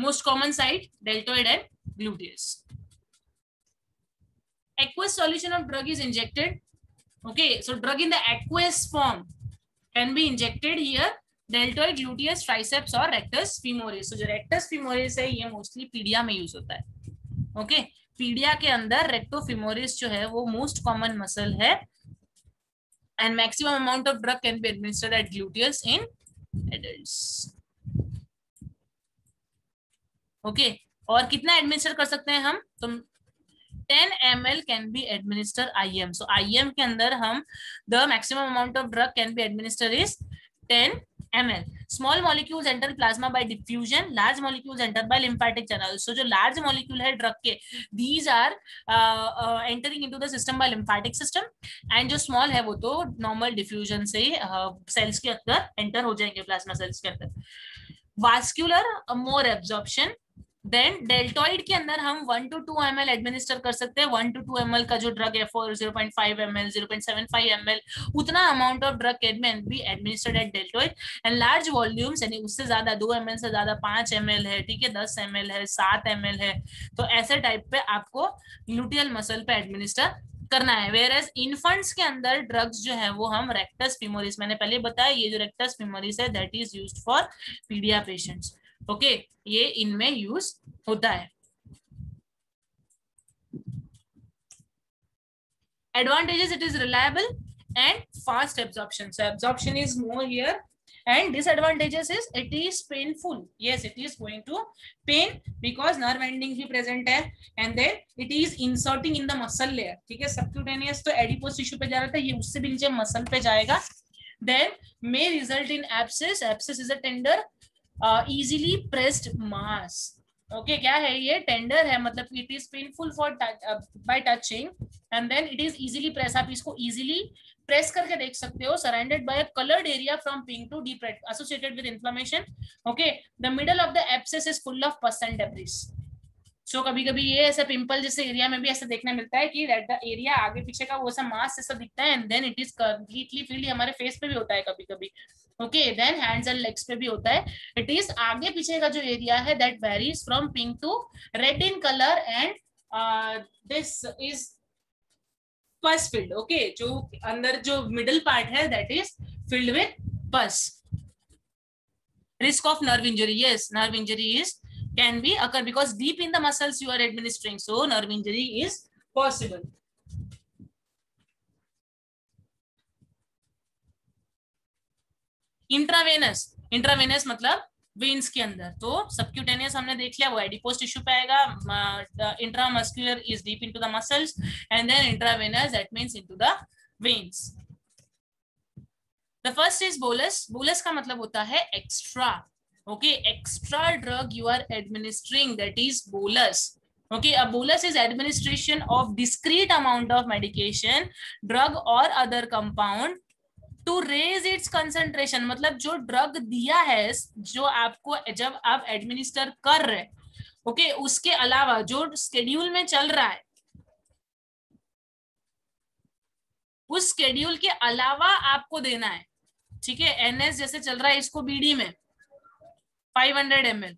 Speaker 1: Most common site, deltoid and gluteus. Aqueous solution of drug is injected. Okay, so drug in the aqueous form can be injected here deltoid gluteus triceps और rectus femoris जो rectus femoris है ये mostly पीडिया में use होता है okay पीडिया के अंदर recto femoris जो है वो मोस्ट कॉमन मसल है and maximum amount of drug can be administered at gluteus in adults okay और कितना एडमिनिस्टर कर सकते हैं हम तुम 10 be administer I M so I M के अंदर हम the maximum amount of drug can be administer is 10 ml small molecules enter plasma by diffusion large molecules enter by lymphatic channel so jo large molecule hai drug ke these are uh, uh, entering into the system by lymphatic system and jo small hai wo to normal diffusion se uh, cells ke andar enter ho jayenge plasma cells ke andar vascular uh, more absorption then deltoid के अंदर हम one to two M L administer कर सकते हैं one to two M L का जो drug है four zero point five M L zero point seven five M L उतना amount of drug can be administered at deltoid and large volumes यानी उससे ज्यादा दो एम एल से ज्यादा पांच एम एल है ठीक है दस एम एल है सात एम एल है तो ऐसे टाइप पे आपको ल्यूटियल मसल पे एडमिनिस्टर करना है वेयर एज इन्फेंट्स के अंदर ड्रग्स जो है वो हम रेक्टस फीमोरिस मैंने पहले बताया ये जो रेक्टस फीमोरिस है that is use for पीडिया patients okay ये इनमें यूज होता है advantages it is reliable and fast absorption so absorption is more here and disadvantages is it is painful yes it is going to pain because nerve ending भी present है and then it is inserting in the muscle layer ठीक है subcutaneous तो adipose tissue पे जा रहा था ये उससे भी नीचे मसल पे जाएगा then may result in abscess abscess is a tender easily pressed mass okay क्या है ये टेंडर है मतलब it is painful for by touching and then it is easily press आप इसको इजिली प्रेस करके देख सकते हो surrounded by coloured area from pink to deep red associated with inflammation okay the middle of the abscess is full of pus and debris so कभी कभी ये ऐसा पिंपल जैसे एरिया में भी ऐसा देखने मिलता है कि रेड द एरिया आगे पीछे का वो ऐसा मास जैसा दिखता है and then it is completely filled हमारे फेस पे भी होता है कभी कभी okay then hands and legs पे भी होता है इट इज आगे पीछे का जो एरिया है that varies from pink to red in colour and this is pus filled okay जो अंदर जो मिडिल पार्ट है that is filled with pus risk of nerve injury yes nerve injury is can be occur because deep in the muscles you are administering so nerve injury is possible intravenous intravenous मतलब veins के अंदर तो subcutaneous हमने देख लिया वो adipose tissue पे आएगा intramuscular is deep into the muscles and then intravenous that means into the veins the first is bolus bolus का मतलब होता है extra okay extra drug you are administering that is bolus okay a bolus is administration of discrete amount of medication drug और other compound to raise its concentration मतलब जो drug दिया है जो आपको जब आप एडमिनिस्टर कर रहे ओके okay, उसके अलावा जो स्केड्यूल में चल रहा है उस स्केड्यूल के अलावा आपको देना है ठीक है एनएस जैसे चल रहा है इसको बीडी में 500 हंड्रेड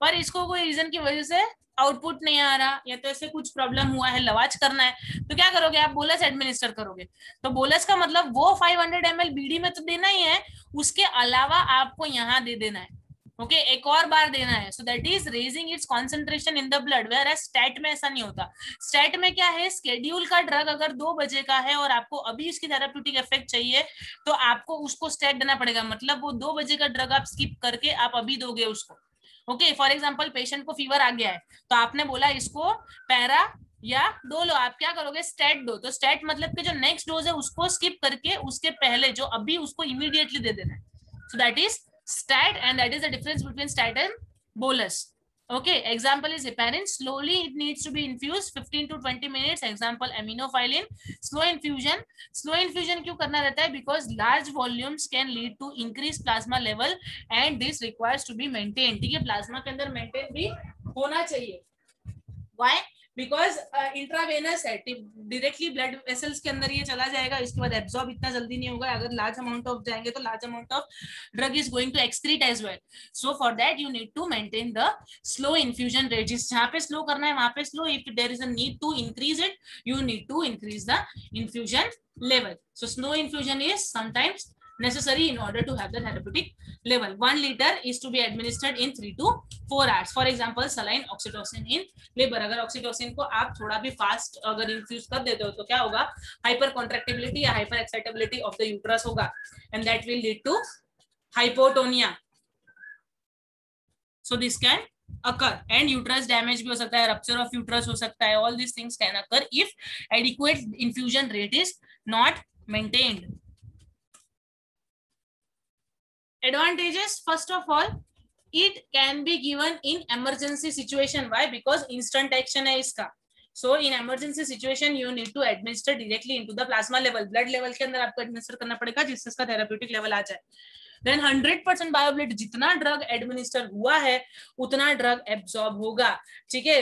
Speaker 1: पर इसको कोई रीजन की वजह से आउटपुट नहीं आ रहा या तो ऐसे कुछ प्रॉब्लम हुआ है लवाज करना है तो क्या करोगे आप बोलस एडमिनिस्टर करोगे तो बोलस का मतलब वो 500 हंड्रेड एम बीडी में तो देना ही है उसके अलावा आपको यहाँ दे देना है ओके okay, एक और बार देना है so that is raising its concentration in the blood where S stat में ऐसा नहीं होता स्टैट में क्या है स्केड्यूल का ड्रग अगर दो बजे का है और आपको अभी उसकी थेराप्यूटिक इफेक्ट चाहिए तो आपको उसको स्टैट देना पड़ेगा मतलब वो दो बजे का ड्रग आप स्किप करके आप अभी दोगे उसको ओके फॉर एग्जाम्पल पेशेंट को फीवर आ गया है तो आपने बोला इसको पैरा या दो लो आप क्या करोगे स्टेट दो तो स्टेट मतलब कि जो नेक्स्ट डोज है उसको स्किप करके उसके पहले जो अभी उसको इमीडिएटली दे देना है so that is stat and that is the difference between stat and bolus Okay, example is heparin. Slowly it needs to be infused 15 to 20 minutes. Example aminophylline. Slow infusion. Slow infusion kyun karna rehta hai Because large volumes can lead to increased plasma level and this requires to be maintained. theek hai plasma ke andar maintain bhi hona chahiye Why? Because intravenous है directly blood vessels के अंदर ये चला जाएगा इसके बाद absorb इतना जल्दी नहीं होगा अगर लार्ज अमाउंट ऑफ जाएंगे तो large amount of drug is going to excrete as well so for that you need to maintain the slow infusion rate जिस जहां पे स्लो करना है वहां पे slow if there is a need to increase it you need to increase the infusion level so slow infusion is sometimes necessary in order to have the therapeutic level. One liter is to be administered in three to four hours. For example, saline oxytocin in labor. अगर oxytocin को आप थोड़ा भी fast अगर infuse कर देते हो तो क्या होगा Hyper contractibility या hyper excitability of the uterus होगा and that will lead to hypotonia. So this can occur and uterus damage भी हो सकता है rupture of uterus हो सकता है all these things can occur if adequate infusion rate is not maintained. advantages first of all it can be given in emergency situation why because instant action hai iska so in emergency situation you need to administer directly into the plasma level blood level ke andar aapko administer karna padega jisse इसका therapeutic level aa jaye then hundred percent bioavailable जितना drug administer हुआ है उतना drug absorb होगा ठीक है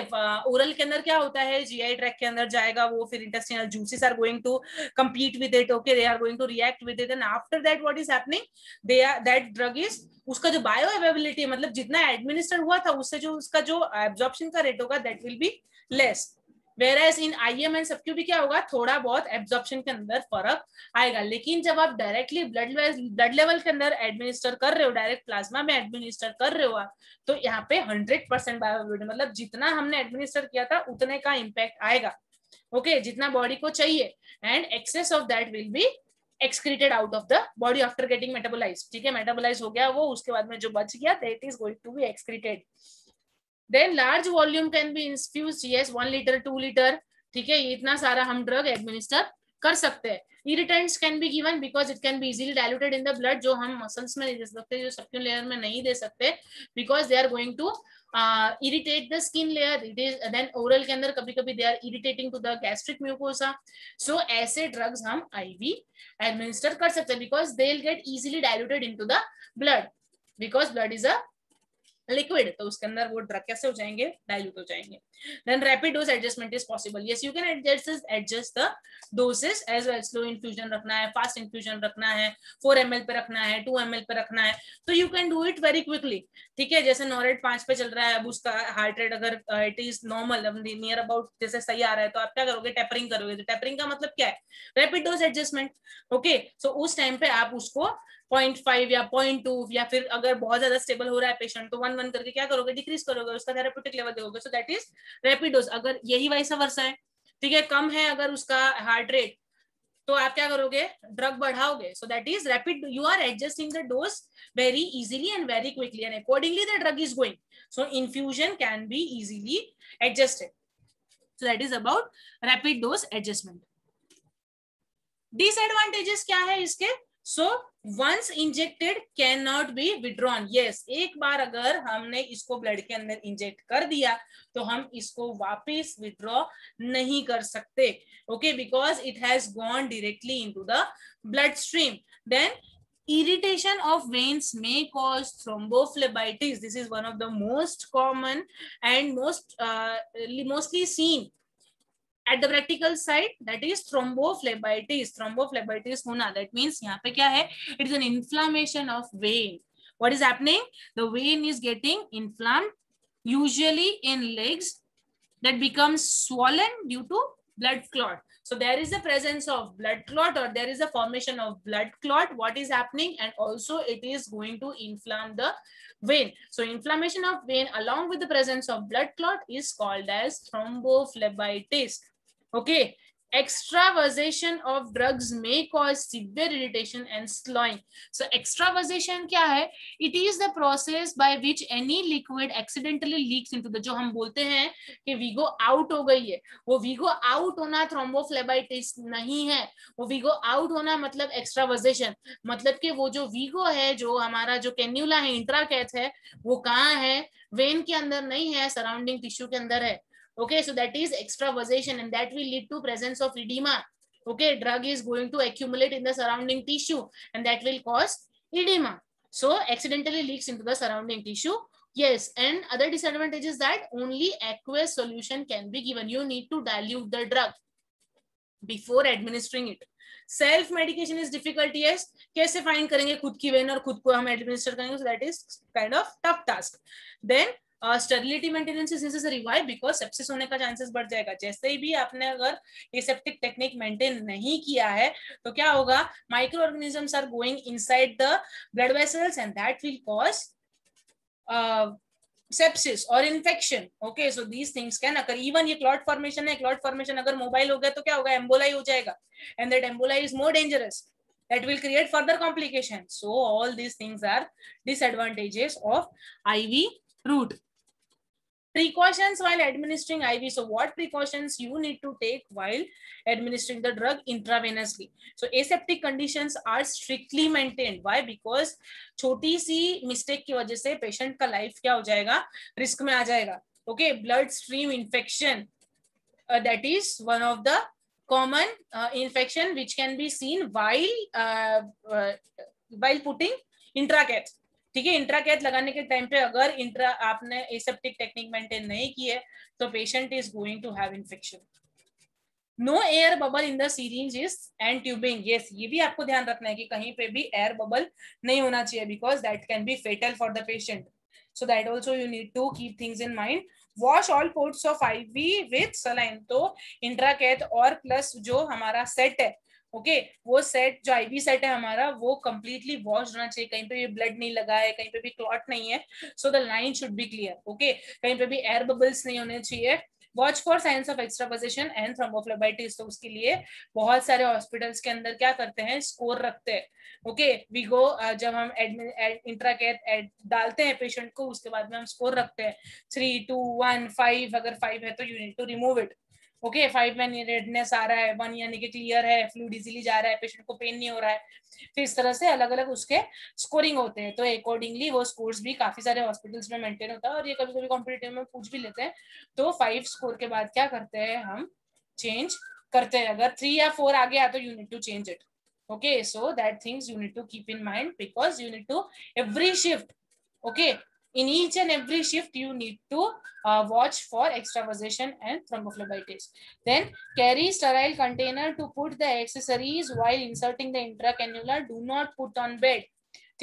Speaker 1: oral के अंदर क्या होता है जीआई ट्रैक के अंदर जाएगा वो फिर intestinal juices are going to compete with it okay they are going to react with it and after that what is happening they are that drug is उसका जो बायो अवेबिलिटी मतलब जितना administer हुआ था उससे जो उसका जो एब्जॉर्प्शन का रेट होगा that will be less where as in I M and subQ भी क्या होगा थोड़ा बहुत एब्जॉर्प्शन के अंदर फर्क आएगा लेकिन जब आप डायरेक्टली ब्लड ब्लड लेवल के अंदर एडमिनिस्टर कर रहे हो डायरेक्ट प्लाज्मा में एडमिनिस्टर कर रहे हो आप तो यहाँ पे हंड्रेड परसेंट बायोबिड मतलब जितना हमने एडमिनिस्टर किया था उतने का इम्पैक्ट आएगा ओके okay, जितना बॉडी को चाहिए and excess of that will be excreted out of the body after getting metabolise ठीक है मेटाबोलाइज हो गया वो उसके बाद में जो बच गया that is going to be excreted then large volume can be इंस्फ्यूज yes one litre two litre ठीक है इतना सारा हम ड्रग एडमिनिस्टर कर सकते हैं irritants can be given because it can be easily diluted in the blood जो हम मसल्स में नहीं दे सकते जो सर्क्यूल लेयर में नहीं दे सकते because they are going to irritate the skin layer it is then oral के अंदर कभी कभी they are irritating to the gastric mucosa so ऐसे ड्रग्स हम आई वी एडमिनिस्टर कर सकते हैं because they will get easily diluted in to the blood because blood is a liquid तो उसके अंदर वो ड्रग कैसे हो जाएंगे डाइल्यूट हो जाएंगे then rapid dose adjustment is possible yes you can adjust adjust the doses as well slow infusion रखना है फास्ट इन्फ्यूजन रखना है फोर एम पे रखना है टू एम पे रखना है तो you can do it very quickly ठीक है जैसे नॉरेट पांच पे चल रहा है अब उसका हार्ट रेट अगर it is normal near about जैसे सही आ रहा है तो आप क्या करोगे टेपरिंग करोगे तो टेपरिंग का मतलब क्या है rapid dose adjustment okay so उस टाइम पे आप उसको पॉइंट फाइव या पॉइंट टू या फिर अगर बहुत ज्यादा स्टेबल हो रहा है पेशेंट तो वन वन करके क्या करोगे डिक्रीज करोगे उसका थेरापेटिक लेवल देोगे so that is rapid dose अगर यही वैसा वर्षा है ठीक है कम है अगर उसका हार्ट रेट तो आप क्या करोगे ड्रग बढ़ाओगे so that is rapid you are adjusting the dose very easily and very quickly and accordingly the drug is going so infusion can be easily adjusted so that is about rapid dose adjustment disadvantages क्या है इसके so once injected can not be withdrawn yes एक बार अगर हमने इसको blood के अंदर इंजेक्ट कर दिया तो हम इसको वापस विड्रॉ नहीं कर सकते okay because it has gone directly in to the blood stream then irritation of veins may cause thrombophlebitis this is one of the most common and most mostly seen At the practical side, that is thrombophlebitis. Thrombophlebitis thrombophlebitis that means means यहाँ पे क्या It is an inflammation of vein. what is happening the vein is getting inflamed usually in legs that becomes swollen due to blood clot so there is a presence of blood clot or there is a formation of blood clot what is happening and also it is going to inflame the vein so inflammation of vein along with the presence of blood clot is called as thrombophlebitis Okay. Extravasation of drugs may cause severe irritation and slowing. So extravasation क्या है It is the process by which any liquid accidentally leaks into the जो हम बोलते हैं कि we go out हो गई है वो वीगो out होना थ्रोम्बोफ्लेबाइटिस नहीं है वो वीगो out होना मतलब extravasation मतलब कि वो जो वीगो है जो हमारा जो कैन्यूला है इंट्राकैथ है वो कहाँ है वेन के अंदर नहीं है सराउंडिंग टिश्यू के अंदर है Okay, so that is extravasation and that will lead to presence of edema. Okay, drug is going to accumulate in the surrounding tissue and that will cause edema. So accidentally leaks into the surrounding tissue. Yes, and other disadvantage is that only aqueous solution can be given. You need to dilute the drug before administering it. Self medication is difficult yes कैसे find? करेंगे खुद की vein और खुद को हम administer करेंगे So that is kind of tough task. Then stability maintenance is necessary why because sepsis होने का चांसेस बढ़ जाएगा जैसे ही भी आपने अगर एसेप्टिक टेक्निक मेंटेन नहीं किया है तो क्या होगा micro organisms are going inside the blood vessels and that will cause sepsis और infection okay so these things can अगर इवन ये क्लॉट फॉर्मेशन है क्लॉट फॉर्मेशन अगर मोबाइल हो गया तो क्या होगा एम्बोलाई हो जाएगा and that emboli is more dangerous That will create further complications. So all these things are disadvantages of IV route precautions while administering iv so what precautions you need to take while administering the drug intravenously so aseptic conditions are strictly maintained why because choti si mistake ki wajah se patient ka life kya ho jayega risk mein aa jayega okay blood stream infection uh, that is one of the common uh, infection which can be seen while uh, uh, while putting intracath ठीक है intracath लगाने के time पे अगर intra आपने aseptic technique maintain नहीं की है तो patient is going to have infection no air bubble in the is and tubing yes ये भी आपको ध्यान रखना है कि कहीं पे भी एयर बबल नहीं होना चाहिए because that can be fatal for the patient so that also you need to keep things in mind wash all ports of I V with saline तो इंट्राकैथ और प्लस जो हमारा सेट है okay okay, वो set जो IV set है हमारा वो कम्प्लीटली वॉश होना चाहिए कहीं पे भी ब्लड नहीं लगा है कहीं पे भी क्लॉट नहीं है so the line should be clear okay कहीं पे भी एयर बबल्स नहीं होने चाहिए watch for signs of extra position and thrombophlebitis तो उसके लिए बहुत सारे हॉस्पिटल्स के अंदर क्या करते हैं स्कोर रखते हैं ओके वी गो जब हम इंट्रा केयर डालते हैं पेशेंट को उसके बाद में हम स्कोर रखते हैं थ्री टू वन फाइव अगर फाइव है तो you need to remove it okay five में रेडनेस आ रहा है वन यानी कि क्लियर है फ्लूड इजिली जा रहा है पेशेंट को पेन नहीं हो रहा है फिर इस तरह से अलग अलग उसके स्कोरिंग होते हैं तो अकॉर्डिंगली वो स्कोर्स भी काफी सारे हॉस्पिटल्स में मेंटेन होता है और ये कभी कभी कॉम्पिटेटिव में पूछ भी लेते हैं तो फाइव स्कोर के बाद क्या करते हैं हम चेंज करते हैं अगर थ्री या फोर आगे आ तो you need to change it okay so that things unit to keep in mind because unit to every shift okay in each and every shift you need to uh, watch for extravasation and thrombophlebitis. Then carry sterile container to put the accessories while inserting the intracannula. Do not put on bed.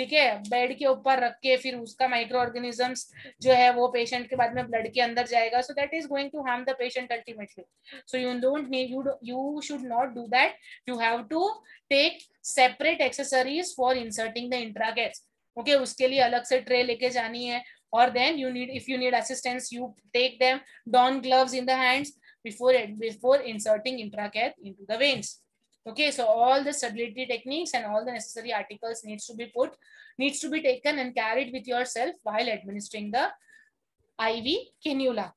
Speaker 1: Okay, bed ke upar rakke, fir uska microorganisms jo hai wo patient ke baad mein blood ke andar jayega. So that is going to harm the patient ultimately. So you don't need, you, you should not do that. You have to take separate accessories for inserting the intracats okay, उसके लिए अलग से tray लेके जानी है और then you need if you need assistance you take them don gloves in the hands before before inserting intracath into the veins okay so all the stability techniques and all the necessary articles needs to be put needs to be taken and carried with yourself while administering the iv Can you cannula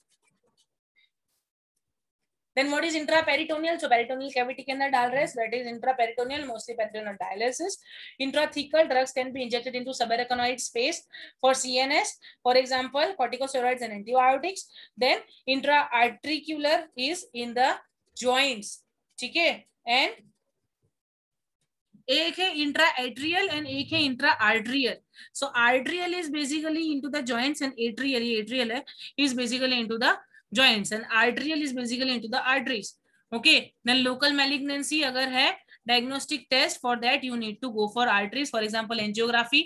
Speaker 1: then what is intraperitoneal? So peritoneal cavity के अंदर डाल रहे हैं that is intraperitoneal mostly peritoneal dialysis. Intrathecal drugs can be injected into subarachnoid space for CNS, for example, corticosteroids and antibiotics. Then intraarticular is in the joints. Okay? And, AK intra-atrial and AK intra एक So intra is basically into the joints and atrial. Atrial is basically into the joints and arterial is basically into the arteries okay then local malignancy agar hai diagnostic test for that you need to go for arteries for example angiography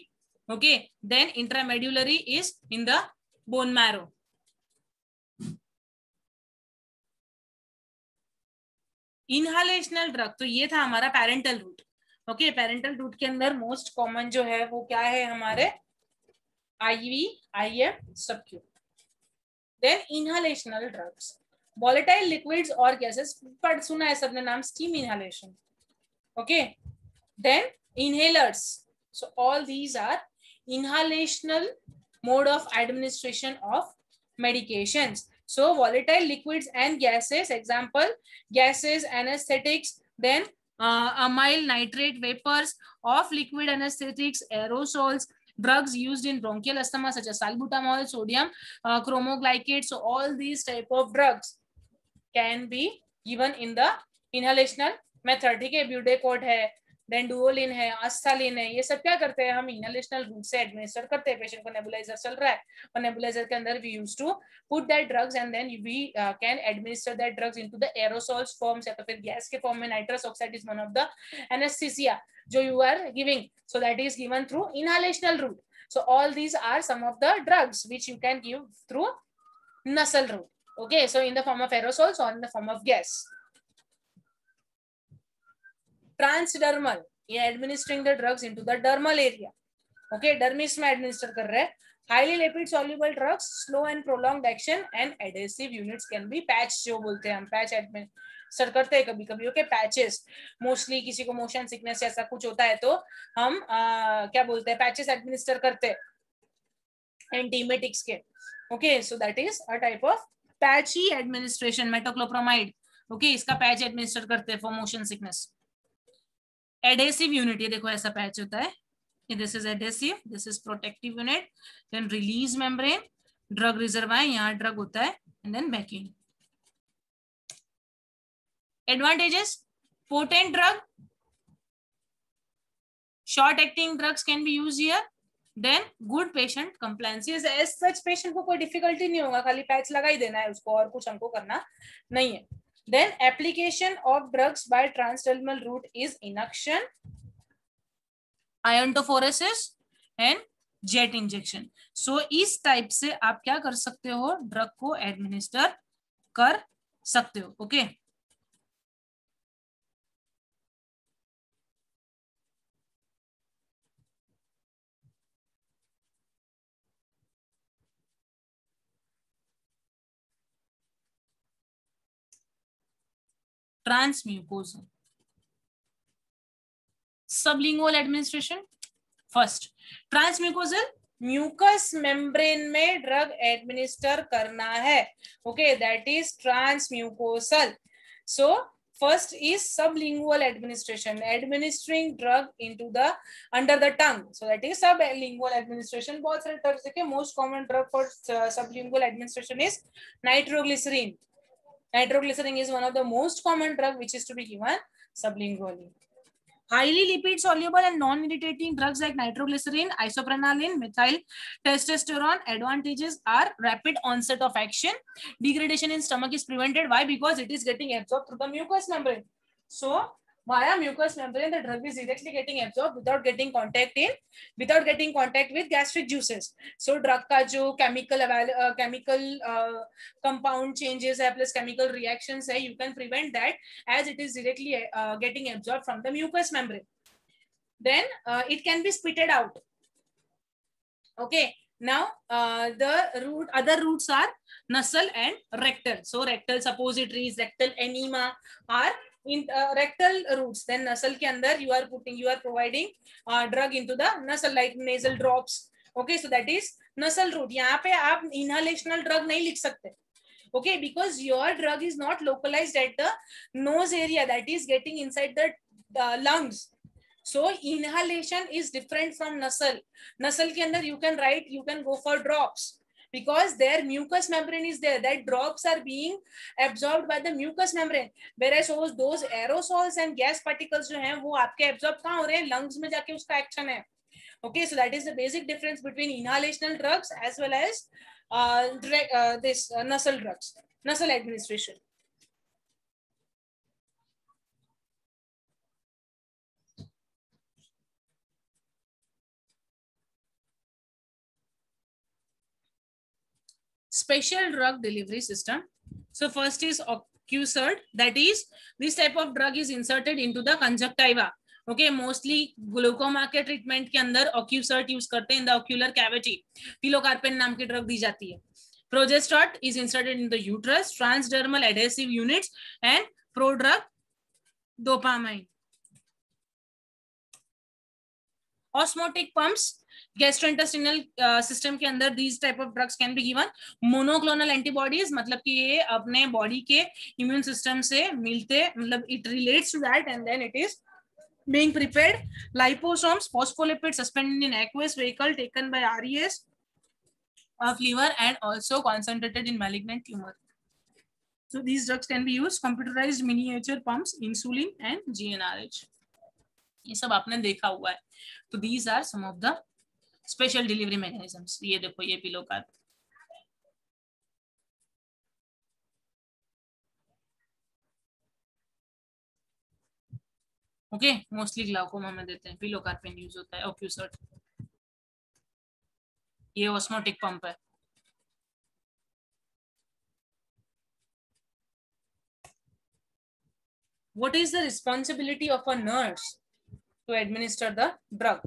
Speaker 1: okay then intramedullary is in the bone marrow inhalational drug तो ये था हमारा parenteral route okay parenteral route के अंदर most common जो है वो क्या है हमारे IV I F subQ they're inhalational drugs. Volatile liquids or gases, but suna hai sabne naam steam inhalation. Okay. Then inhalers. So all these are inhalational mode of administration of medications. So volatile liquids and gases, example, gases, anesthetics, then uh, amyl nitrate vapors of liquid anesthetics, aerosols, drugs used in bronchial asthma such as salbutamol, sodium uh, chromoglycate. So all these type of drugs can be given in the inhalational method. ठीक है ब्यूडेकोट है डेंडुओलिन है अस्थालिन है ये सब क्या करते हैं हम इनहेलेशनल रूट से एडमिनिस्टर करते हैं पेशेंट को नेबुलाइजर चल रहा है और नेबुलाइजर के अंदर we use to put that drugs and then we can administer that drugs into the aerosols forms या तो फिर गैस के फॉर्म में nitrous oxide is one of the anaesthesia जो you are giving. So that is given through inhalational route. So all these are some of the drugs which you can give through nasal route. Okay, so in the form of aerosols or in the form of gas. Transdermal, you are administering the drugs into the dermal area. Okay, dermis में administer कर रहे Highly lipid soluble drugs, slow and prolonged action and adhesive units can be patch जो बोलते हैं हम patch admin अक्सर करते हैं कभी कभी ओके पैचेस मोस्टली किसी को मोशन सिकनेस ऐसा कुछ होता है तो हम आ, क्या बोलते हैं पैचेस एडमिनिस्टर करते हैं एंटीमेटिक्स के okay so that is a type of patch ही एडमिनिस्ट्रेशन मेटोक्लोप्रोमाइड ओके इसका पैच एडमिनिस्टर करते हैं for motion sickness adhesive unit ये देखो ऐसा पैच होता है this is adhesive this is protective unit then release membrane drug reserve है यहाँ ड्रग होता है and then backing advantages potent drug short acting drugs can be use here. Then good patient compliance as such patient को कोई difficulty नहीं होगा खाली patch लगा ही देना है उसको और कुछ हमको करना नहीं है then application of drugs by transdermal route is inunction iontophoresis and jet injection so इस टाइप से आप क्या कर सकते हो ड्रग को एडमिनिस्टर कर सकते हो okay okay? Trans mucosa sublingual administration first trans mucosal mucus membrane में ड्रग एडमिनिस्टर करना है okay that is trans mucosal so first is sublingual administration administering drug into the under the tongue so that is sublingual administration बहुत सारे terms देखिए most common drug for sublingual administration is nitroglycerin Nitroglycerin is one of the most common drug which is to be given sublingually. Highly lipid soluble and non-irritating drugs like nitroglycerin, isoprenaline, methyl, testosterone advantages are rapid onset of action. Degradation in stomach is prevented. Why? Because it is getting absorbed through the mucous membrane. So via mucous membrane, the drug is directly getting absorbed without getting contact in, without getting contact with gastric juices. So drug का जो chemical uh, chemical uh, compound changes है plus chemical reactions है, you can prevent that as it is directly uh, getting absorbed from the mucous membrane. Then uh, it can be spitted out. Okay. Now uh, the root other roots are nasal and rectal. So rectal suppositories, rectal enema are in uh, rectal roots then nasal ke andar you are putting you are providing uh, drug into the nasal like nasal drops okay so that is nasal root yahan pe aap inhalational drug nahi likh sakte okay because your drug is not localized at the nose area that is getting inside the uh, lungs so inhalation is different from nasal nasal ke andar you can write you can go for drops because their mucous membrane is there that drops are being absorbed by the mucous membrane whereas those those aerosols and gas particles jo hain wo aapke absorb kahan ho rahe hain lungs mein jaake uska action hai okay so that is the basic difference between inhalational drugs as well as uh, direct, uh, this uh, nasal drugs nasal administration special drug delivery system. So first is QCERD, that is this type of drug is inserted into the conjunctiva. Okay mostly glaucoma के treatment के अंदर ocusert use करते हैं in the ocular cavity pilocarpine नाम की drug दी जाती है progestasert is inserted in the uterus transdermal adhesive units and prodrug dopamine osmotic pumps gastrointestinal system uh, के अंदर these type of drugs can be given monoclonal antibodies मतलब कि ये अपने बॉडी के इम्यून सिस्टम से मिलते मतलब it relates to that and then it is being prepared liposomes phospholipid suspended in aqueous vehicle taken by RES of liver and also concentrated in malignant tumour so these drugs can be use computerise miniature pumps insulin and GnRH ये सब आपने देखा हुआ है तो these are some of the special delivery mechanisms ये देखो ये पिलो का ओके मोस्टली ग्लाउकोमा में देते हैं पिलो कार्पेन यूज होता है ओक्यूसर्ट ये ऑस्मोटिक पंप है what is the responsibility of a nurse to administer the drug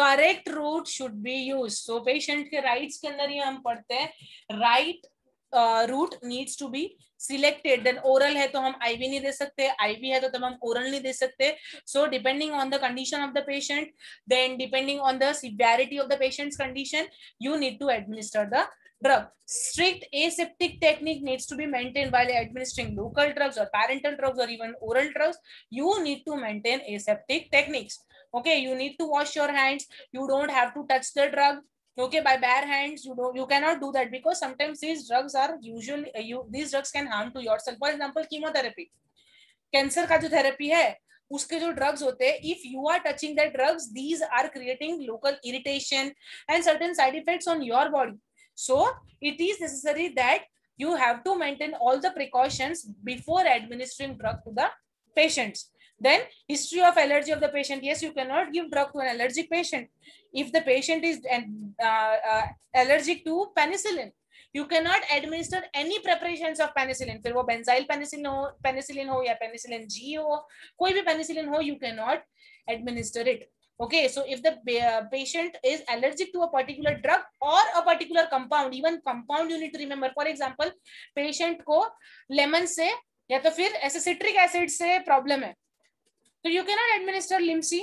Speaker 1: correct route should be used so patient ke rights ke andar hi hum padhte hain right uh, route needs to be selected then oral hai to hum IV nahi de sakte IV hai to तब हम oral nahi de sakte so depending on the condition of the patient then depending on the severity of the patient's condition you need to administer the drug. Strict aseptic technique needs to be maintained while administering local drugs or parental drugs or even oral drugs. You need to maintain aseptic techniques. Okay, you need to wash your hands. You don't have to touch the drug. Okay, by bare hands, you don't, you cannot do that because sometimes these drugs are usually, uh, you, these drugs can harm to yourself. For example, chemotherapy. cancer ka jo therapy hai उसके जो drugs होते हैं if you are touching that drugs these are creating local irritation and certain side effects on your body So it is necessary that you have to maintain all the precautions before administering drug to the patients. Then history of allergy of the patient. Yes, you cannot give drug to an allergic patient. If the patient is uh, uh, allergic to penicillin, you cannot administer any preparations of penicillin. Penicillin benzyl penicillin, benzyl penicillin, ho, penicillin penicillin G, penicillin G हो कोई भी penicillin हो okay so if the patient is allergic to a particular drug or a particular compound even compound you need to remember for example patient ko lemon se ya to fir ऐसे citric acid se problem hai so you cannot administer limsi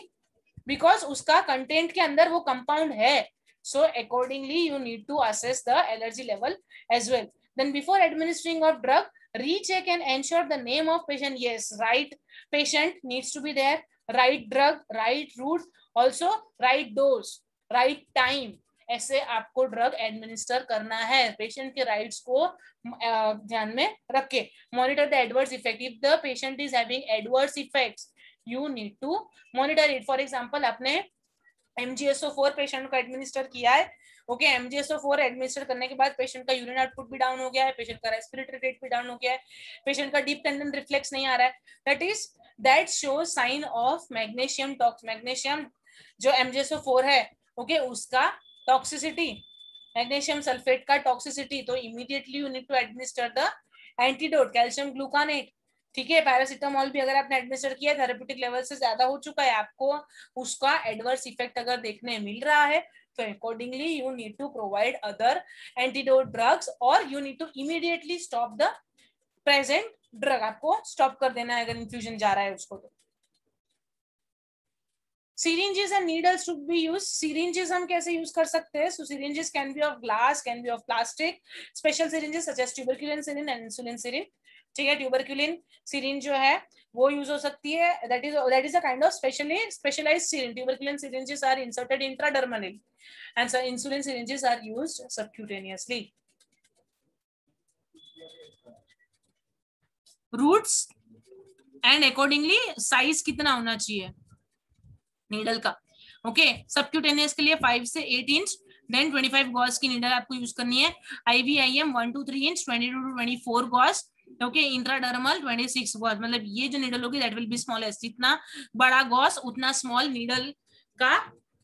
Speaker 1: because uska content ke andar wo compound hai so accordingly you need to assess the allergy level as well then before administering of drug recheck and ensure the name of patient yes right patient needs to be there right drug right route also right dose right time ऐसे आपको drug administer करना है patient के rights को ध्यान में रखे monitor the adverse effect if the patient is having adverse effects you need to monitor it for example आपने एमजीएसओ फोर पेशेंट को एडमिनिस्टर किया है ओके एमजीएसओ फोर एडमिनिस्टर करने के बाद पेशेंट का यूरिन आउटपुट भी डाउन हो गया है पेशेंट का रेस्पिरेटरी रेट भी डाउन हो गया है पेशेंट का डीप टेंडन रिफ्लेक्स नहीं आ रहा है that is that show sign of magnesium tox magnesium जो एमजेसओ फोर है ओके okay, उसका टॉक्सिसिटी मैग्नेशियम सल्फेट का टॉक्सिसिटी तो immediately you need to administer the antidote calcium gluconate ठीक है पैरासिटामोल भी अगर आपने एडमिनिस्टर किया थेरेप्यूटिक लेवल से ज्यादा हो चुका है आपको उसका एडवर्स इफेक्ट अगर देखने मिल रहा है तो accordingly you need to provide other antidote drugs और you need to immediately stop the present drug आपको स्टॉप कर देना है अगर इन्फ्यूजन जा रहा है उसको तो syringes and needles should be use syringes हम कैसे यूज कर सकते हैं so syringes can be of glass can be of plastic special syringes such as tuberculin syringe and insulin syringe ठीक है ट्यूबरक्यूलिन सिरिन जो है वो यूज हो सकती है that is that is a kind of specially specialised syringe tuberculin syringes are inserted intradermally and so insulin syringes are used subcutaneously routes and accordingly size कितना होना चाहिए नीडल का ओके सब के लिए फाइव से eight inch then twenty gauge की needle आपको यूज करनी है IV IM one two three inch twenty two to twenty four gauge okay intradermal twenty six gauge मतलब ये जो नीडल होगी दैट विल बी स्मॉलेस्ट जितना बड़ा गॉस उतना स्मॉल नीडल का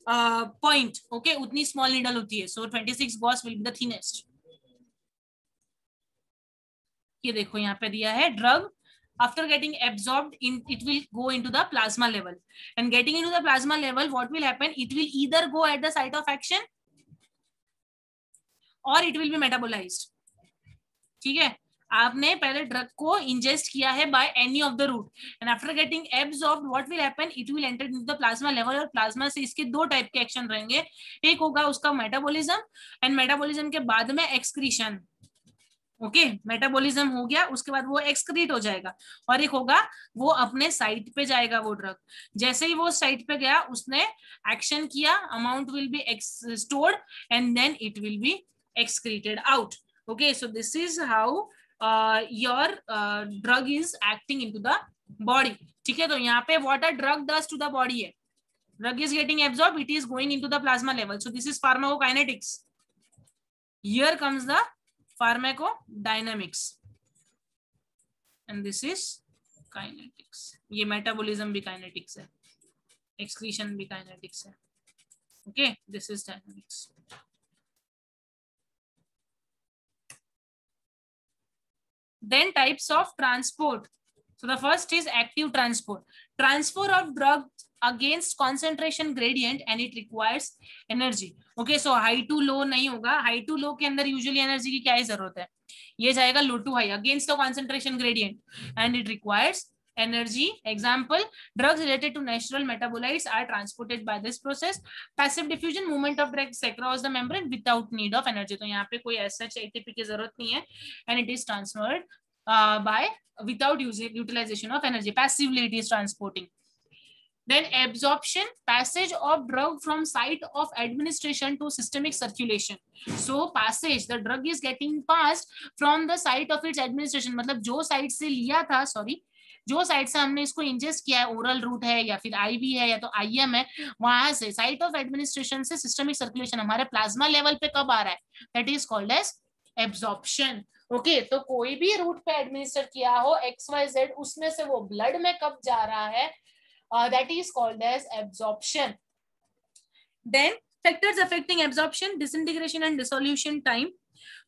Speaker 1: पॉइंट uh, ओके okay? उतनी स्मॉल नीडल होती है so twenty six gauge will be thinnest ये देखो यहाँ पे दिया है drug after getting absorbed in it will go into the plasma level and getting into the plasma level what will happen it will either go at the site of action or it will be metabolized ठीक है आपने पहले drug को ingest किया है by any of the route and after getting absorb what will happen it will enter into the plasma level और plasma से इसके दो टाइप के एक्शन रहेंगे एक होगा उसका मेटाबॉलिज्म एंड मेटाबॉलिज्म के बाद में एक्सक्रीशन ओके मेटाबॉलिज्म हो गया उसके बाद वो एक्सक्रीट हो जाएगा और एक होगा वो अपने साइट पे जाएगा वो ड्रग जैसे ही वो साइट पे गया उसने एक्शन किया amount will be stored and then it will be excreted out okay so this is how your drug is acting in the body ठीक है तो यहाँ पे what are drug does to the body है drug is getting absorb it is going in the plasma level so this is pharmacokinetics here comes the pharmacodynamics and this is kinetics ये metabolism भी kinetics है excretion भी kinetics है okay this is dynamics then types of transport so the first is active transport transfer of drugs against concentration gradient and it requires energy okay so high to low नहीं होगा high to low के अंदर usually energy की क्या ही जरूरत है ये जाएगा low to high against the concentration gradient and it requires energy example drugs related to natural metabolites are transported by this process passive diffusion movement of drugs across the membrane without need of energy तो यहाँ पे कोई ऐसा ATP की जरूरत नहीं है and it is transferred uh, by without using utilization of energy passively it is transporting then absorption passage of drug from site of administration to systemic circulation so passage the drug is getting passed from the site of its administration matlab jo site se liya tha sorry जो side से हमने इसको ingest किया है oral route है या फिर IV है या तो आईएम है वहां से साइट ऑफ एडमिनिस्ट्रेशन से सिस्टमिक सर्कुलेशन हमारे प्लाज्मा लेवल पे कब आ रहा है that is called as absorption okay तो कोई भी रूट पे एडमिनिस्टर किया हो एक्स वाई जेड उसमें से वो ब्लड में कब जा रहा है uh, that is called as absorption then factors affecting absorption disintegration and dissolution time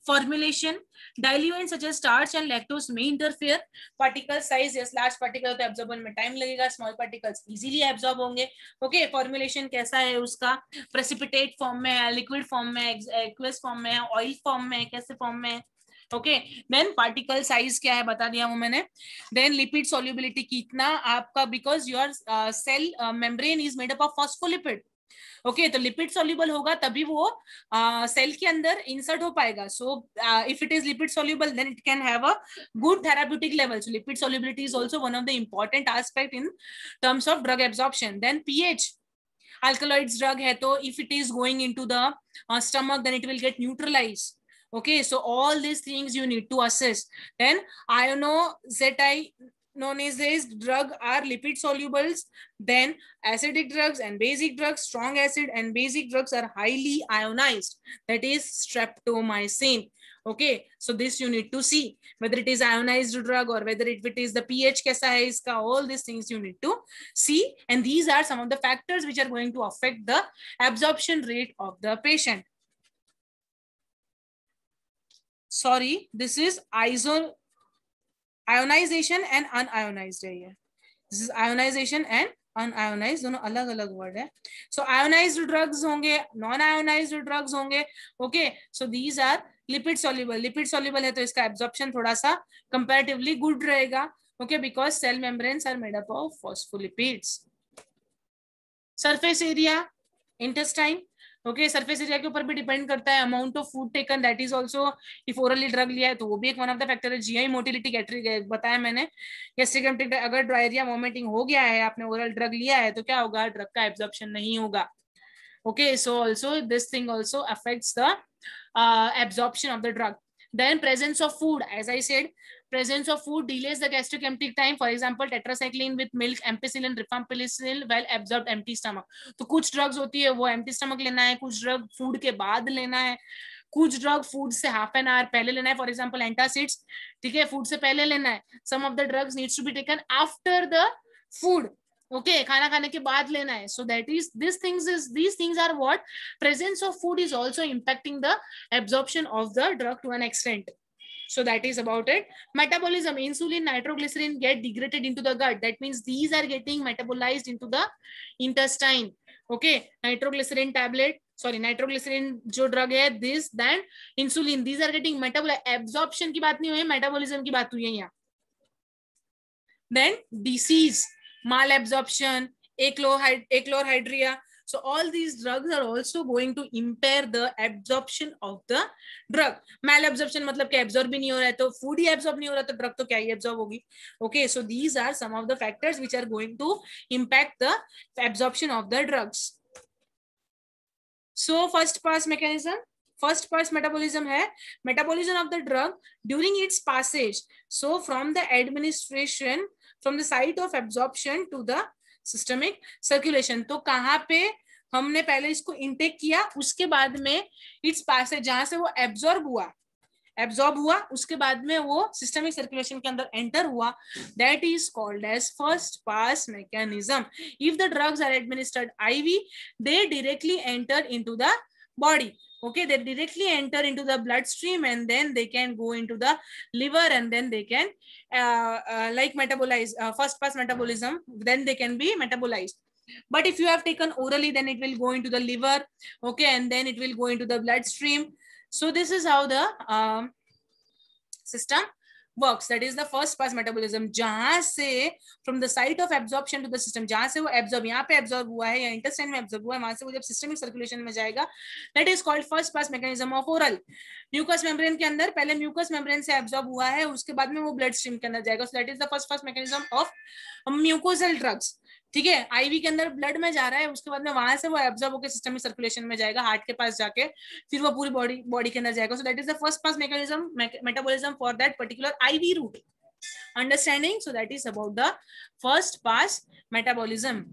Speaker 1: formulation diluent such as starch and lactose may interfere particle size yes large particle to absorb में time lagega small particles easily absorb honge okay formulation kaisa hai uska precipitate form mein hai liquid form में aqueous form mein hai oil form mein hai kaise form mein hai okay then particle size क्या है बता दिया वो मैंने then lipid solubility कितना आपका because your cell membrane is made up of phospholipid okay okay, तो लिपिड सोल्यूबल होगा तभी वो सेल uh, के अंदर इंसर्ट हो पाएगा so if it is lipid soluble then it can have a good therapeutic level so lipid solubility is also one of the important aspect in terms of drug absorption then pH H drug है तो if it is going in the stomach then it will get get Okay, so all these things you need to assess. Then ionozetine known as this drug are lipid solubles then acidic drugs and basic drugs strong acid and basic drugs are highly ionized that is streptomycin okay so this you need to see whether it is ionized drug or whether it, it is the ph kaisa hai iska all these things you need to see and these are some of the factors which are going to affect the absorption rate of the patient sorry this is iso ionization and unionized hai ye this is ionization and un-ionised दोनों अलग अलग word है so ionise drugs होंगे non ionise drugs होंगे okay so these are lipid soluble lipid soluble है तो इसका absorption थोड़ा सा कंपेरेटिवली गुड रहेगा okay because cell membranes are made up of phospholipids surface area intestine okay surface area के ऊपर भी डिपेंड करता है amount of food taken that is also if orally drug लिया है तो वो भी एक वन ऑफ द फैक्टर है जीआई मोटिलिटी कैटरी बताया मैंने गेस्ट्रिक अगर डायरिया वॉमिटिंग हो गया है आपने ओरल ड्रग लिया है तो क्या होगा ड्रग का एब्जॉर्प्शन नहीं होगा okay so also this thing also affects the uh, of the drug then presence of food as I said presence of food delays the gastric emptying time for example tetracycline with milk ampicillin rifampicin well absorbed empty stomach तो kuch drugs hoti hai wo empty stomach lena hai kuch drug food ke baad lena hai कुछ drug food से half an hour पहले लेना है for example antacids ठीक है food से पहले लेना है some of the drugs needs to be taken after the food okay खाना खाने के बाद लेना है so that is this things is this things are what presence of food is also impacting the absorption of the drug to an extent So that is about it. Metabolism, insulin, nitroglycerin get degraded into the gut. That means these are getting metabolized into the intestine. Okay, nitroglycerin tablet, sorry nitroglycerin jo drug hai this then insulin these are getting metabol absorption ki baat nahi hui metabolism की बात हुई है यहाँ then disease mall absorption eclohydria achlorhydria So all these drugs are also going to impair the absorption of the drug. Malabsorption matlab क्या absorb भी नहीं हो रहा है तो food hi absorb nahi ho raha to drug to kya hi absorb hogi Okay, so these are some of the factors which are going to impact the absorption of the drugs. So first pass mechanism. First pass metabolism hai metabolism of the drug during its passage. So from the administration, from the site of absorption to the systemic circulation तो कहाँ पे हमने पहले इसको intake किया उसके बाद में इट्स पास जहां से वो एब्जॉर्ब हुआ एब्जॉर्ब हुआ उसके बाद में वो सिस्टमिक सर्कुलेशन के अंदर एंटर हुआ that is called as first pass mechanism if the drugs are administered IV they directly enter into the body okay they directly enter into the bloodstream and then they can go into the liver and then they can uh, uh, like metabolize uh, first pass metabolism then they can be metabolized but if you have taken orally then it will go into the liver okay and then it will go into the bloodstream so this is how the um, system works that is the first pass metabolism जहां से from the site of absorption to the system जहां से वो absorb यहाँ पे absorb हुआ है या इंटेस्टाइन में एब्जॉर्ब हुआ है वहां से वो जब सिस्टमिक सर्कुलेशन में जाएगा that is called first pass mechanism of oral mucus membrane के अंदर पहले म्यूकस मेम्ब्रेन से एब्जॉर्ब हुआ है उसके बाद में वो ब्लड स्ट्रीम के अंदर जाएगा so that is the first pass mechanism of mucosal drugs ठीक है आईवी के अंदर ब्लड में जा रहा है उसके बाद में वहां से वो एब्जॉर्व होकर सिस्टम में सर्कुलेशन में जाएगा हार्ट के पास जाके फिर वो पूरी बॉडी बॉडी के अंदर जाएगा so that is the first pass mechanism metabolism for that particular IV route understanding so that is about the first pass metabolism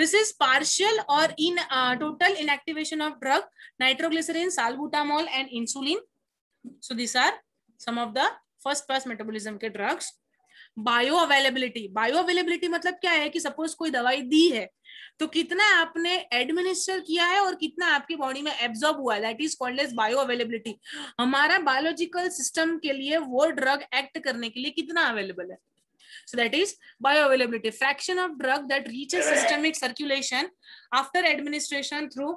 Speaker 1: this is partial or in uh, total inactivation of drug nitroglycerin salbutamol and insulin so these are some of the first pass metabolism ke drugs bioavailability bioavailability मतलब क्या है कि suppose कोई दवाई दी है तो कितना आपने एडमिनिस्टर किया है और कितना आपकी बॉडी में एब्जॉर्ब हुआ है that is called as bioavailability हमारा बायोलॉजिकल सिस्टम के लिए वो ड्रग एक्ट करने के लिए कितना अवेलेबल है so that is bioavailability fraction of drug that reaches systemic circulation after administration through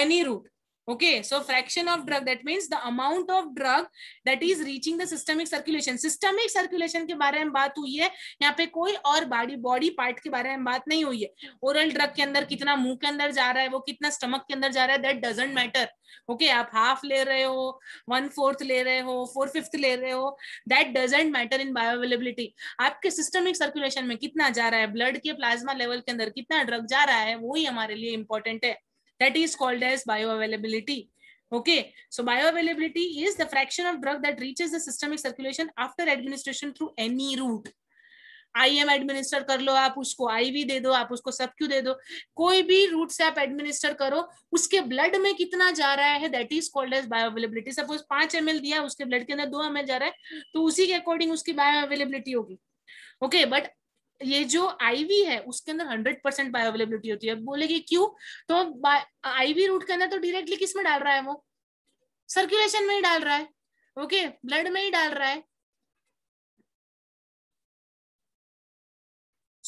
Speaker 1: any route okay so fraction of drug that means the amount of drug that is reaching the systemic circulation systemic circulation के बारे में बात हुई है यहाँ पे कोई और बॉडी बॉडी पार्ट के बारे में बात नहीं हुई है ओरल ड्रग के अंदर कितना मुंह के अंदर जा रहा है वो कितना स्टमक के अंदर जा रहा है दैट डजेंट मैटर ओके आप हाफ ले रहे हो वन फोर्थ ले रहे हो फोर फिफ्थ ले रहे हो that doesn't matter in bioavailability आपके सिस्टमिक सर्कुलेशन में कितना जा रहा है ब्लड के प्लाज्मा लेवल के अंदर कितना ड्रग जा रहा है वो ही हमारे लिए इंपॉर्टेंट है that is called as bioavailability okay so bioavailability is the fraction of drug that reaches the systemic circulation after administration through any route I M administer कर लो आप उसको आई वी दे दो आप उसको सब क्यू दे दो कोई भी रूट से आप एडमिनिस्टर करो उसके ब्लड में कितना जा रहा है that is called as bioavailability suppose पांच एम दिया उसके ब्लड के अंदर दो एम जा रहा है तो उसी के अकॉर्डिंग उसकी बायोअवेलेबिलिटी होगी ओके बट ये जो आईवी है उसके अंदर हंड्रेड परसेंट बायोअवेलेबिलिटी होती है बोलेगी क्यों तो आईवी रूट के अंदर तो डायरेक्टली किसमें डाल रहा है वो सर्कुलेशन में ही डाल रहा है ओके ब्लड में ही डाल रहा है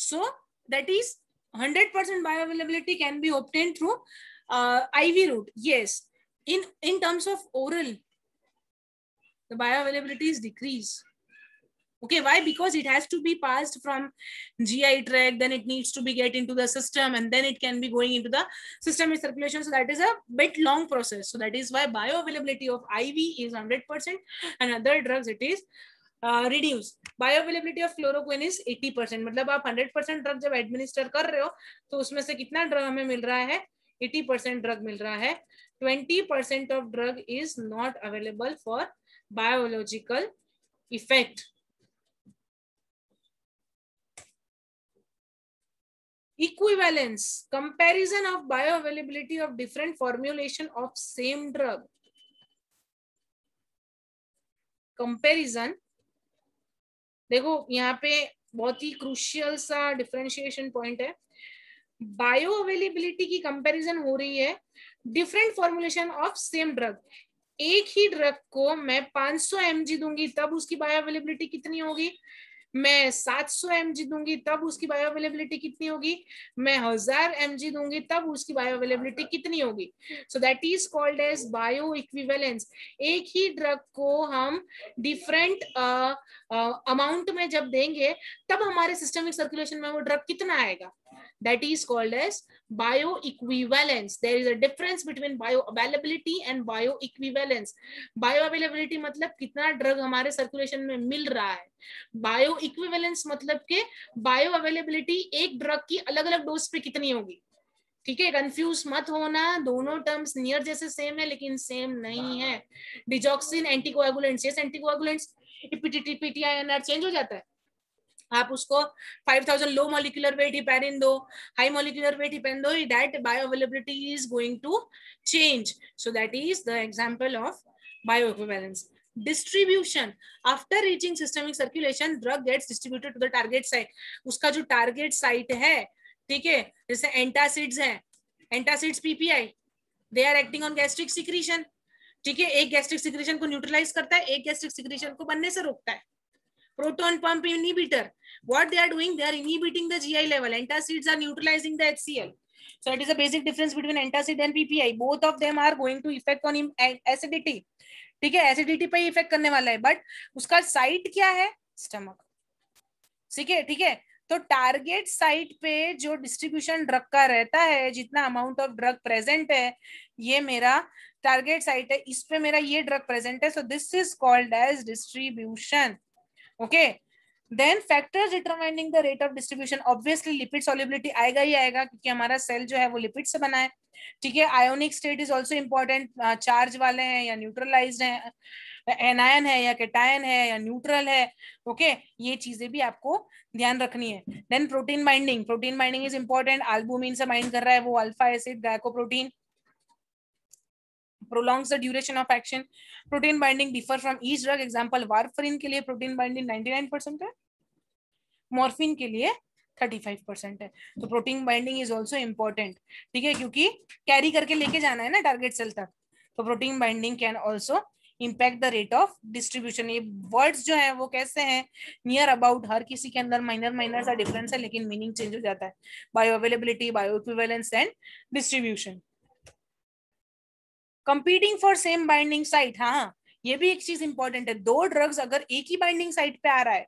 Speaker 1: so that is hundred percent bioavailability can be obtain through IV route ये in in terms of oral bioavailability is decrease okay why because it has to be passed from gi tract then it needs to be get into the system and then it can be going into the system in circulation so that is a bit long process so that is why bioavailability of iv is 100% and other drugs it is uh, reduce bioavailability of chloroquine is 80 percent मतलब आप 100 percent drug जब administer कर रहे हो तो उसमें से कितना ड्रग हमें मिल रहा है 80 परसेंट ड्रग मिल रहा है 20 percent of drug is not available for biological effect equivalence comparison of bioavailability of different formulation of same drug comparison देखो यहाँ पे बहुत ही क्रूशियल सा डिफ्रेंशिएशन पॉइंट है बायो अवेलेबिलिटी की कंपैरिजन हो रही है different formulation of same drug एक ही ड्रग को मैं 500 सौ दूंगी तब उसकी बायो अवेलेबिलिटी कितनी होगी मैं 700 सौ दूंगी तब उसकी बायो अवेलेबिलिटी कितनी होगी मैं हजार एम दूंगी तब उसकी बायो अवेलेबिलिटी कितनी होगी so that is called as bioequivalence एक ही ड्रग को हम डिफरेंट अमाउंट uh, uh, में जब देंगे तब हमारे सिस्टमिक सर्कुलेशन में वो ड्रग कितना आएगा that is called as bioequivalence. There is a difference between bioavailability and bioequivalence. Bioavailability matlab kitna drug hamare circulation mein mil raha hai bioequivalence matlab ke bioavailability ek drug ki alag alag dose pe kitni hogi ठीक है confuse मत होना दोनों terms near जैसे same है लेकिन same नहीं है digoxin anticoagulants yes anticoagulants PT INR change हो जाता है आप उसको 5000 लो मॉलिक्यूलर वेट ही पहन दो हाई मोलिकुलर वेट ही पहन दो that bioavailability is going to change so that is the example of bio बायोबैलेंस distribution after reaching systemic circulation drug gets distributed to the target site उसका जो target site है ठीक है जैसे antacids है antacids PPI they are acting on gastric secretion ठीक है एक गैस्ट्रिक सिक्रीशन को न्यूट्रलाइज करता है एक गैस्ट्रिक सिक्रीशन को बनने से रोकता है proton pump inhibitor. What they are doing, they are inhibiting the GI level. Antacids are neutralizing the HCl. So it is a basic difference between antacid and PPI. Both of them are going to effect on acidity. ठीक है acidity पे effect करने वाला है but उसका site क्या है stomach ठीक है ठीक है तो टारगेट साइट पे जो डिस्ट्रीब्यूशन ड्रग का रहता है जितना अमाउंट ऑफ ड्रग प्रेजेंट है ये मेरा टारगेट साइट है इस पे मेरा ये ड्रग प्रेजेंट है so this is called as distribution okay then factors determining the rate of distribution obviously lipid solubility आएगा ही आएगा क्योंकि हमारा सेल जो है वो लिपिड से बना है ठीक है ionic state is also important charge वाले हैं या न्यूट्रलाइज हैं एनायन है या केटायन है या न्यूट्रल है ओके ये चीजें भी आपको ध्यान रखनी है then protein binding protein binding is important albumin से बाइंड कर रहा है वो alpha acid glycoprotein prolongs the duration of action protein binding differ from each drug example warfarin के लिए protein binding 99% है morphine के लिए 35% है तो protein binding is also important ठीक है क्योंकि carry करके लेके जाना है ना target cell तक तो protein binding can also impact the rate of distribution ये वर्ड्स जो हैं वो कैसे हैं नियर अबाउट हर किसी के अंदर माइनर माइनर सा डिफरेंस है लेकिन मीनिंग चेंज हो जाता है bioavailability bioequivalence and distribution competing for same binding site हाँ ये भी एक चीज इंपॉर्टेंट है दो ड्रग्स अगर एक ही बाइंडिंग साइट पे आ रहा है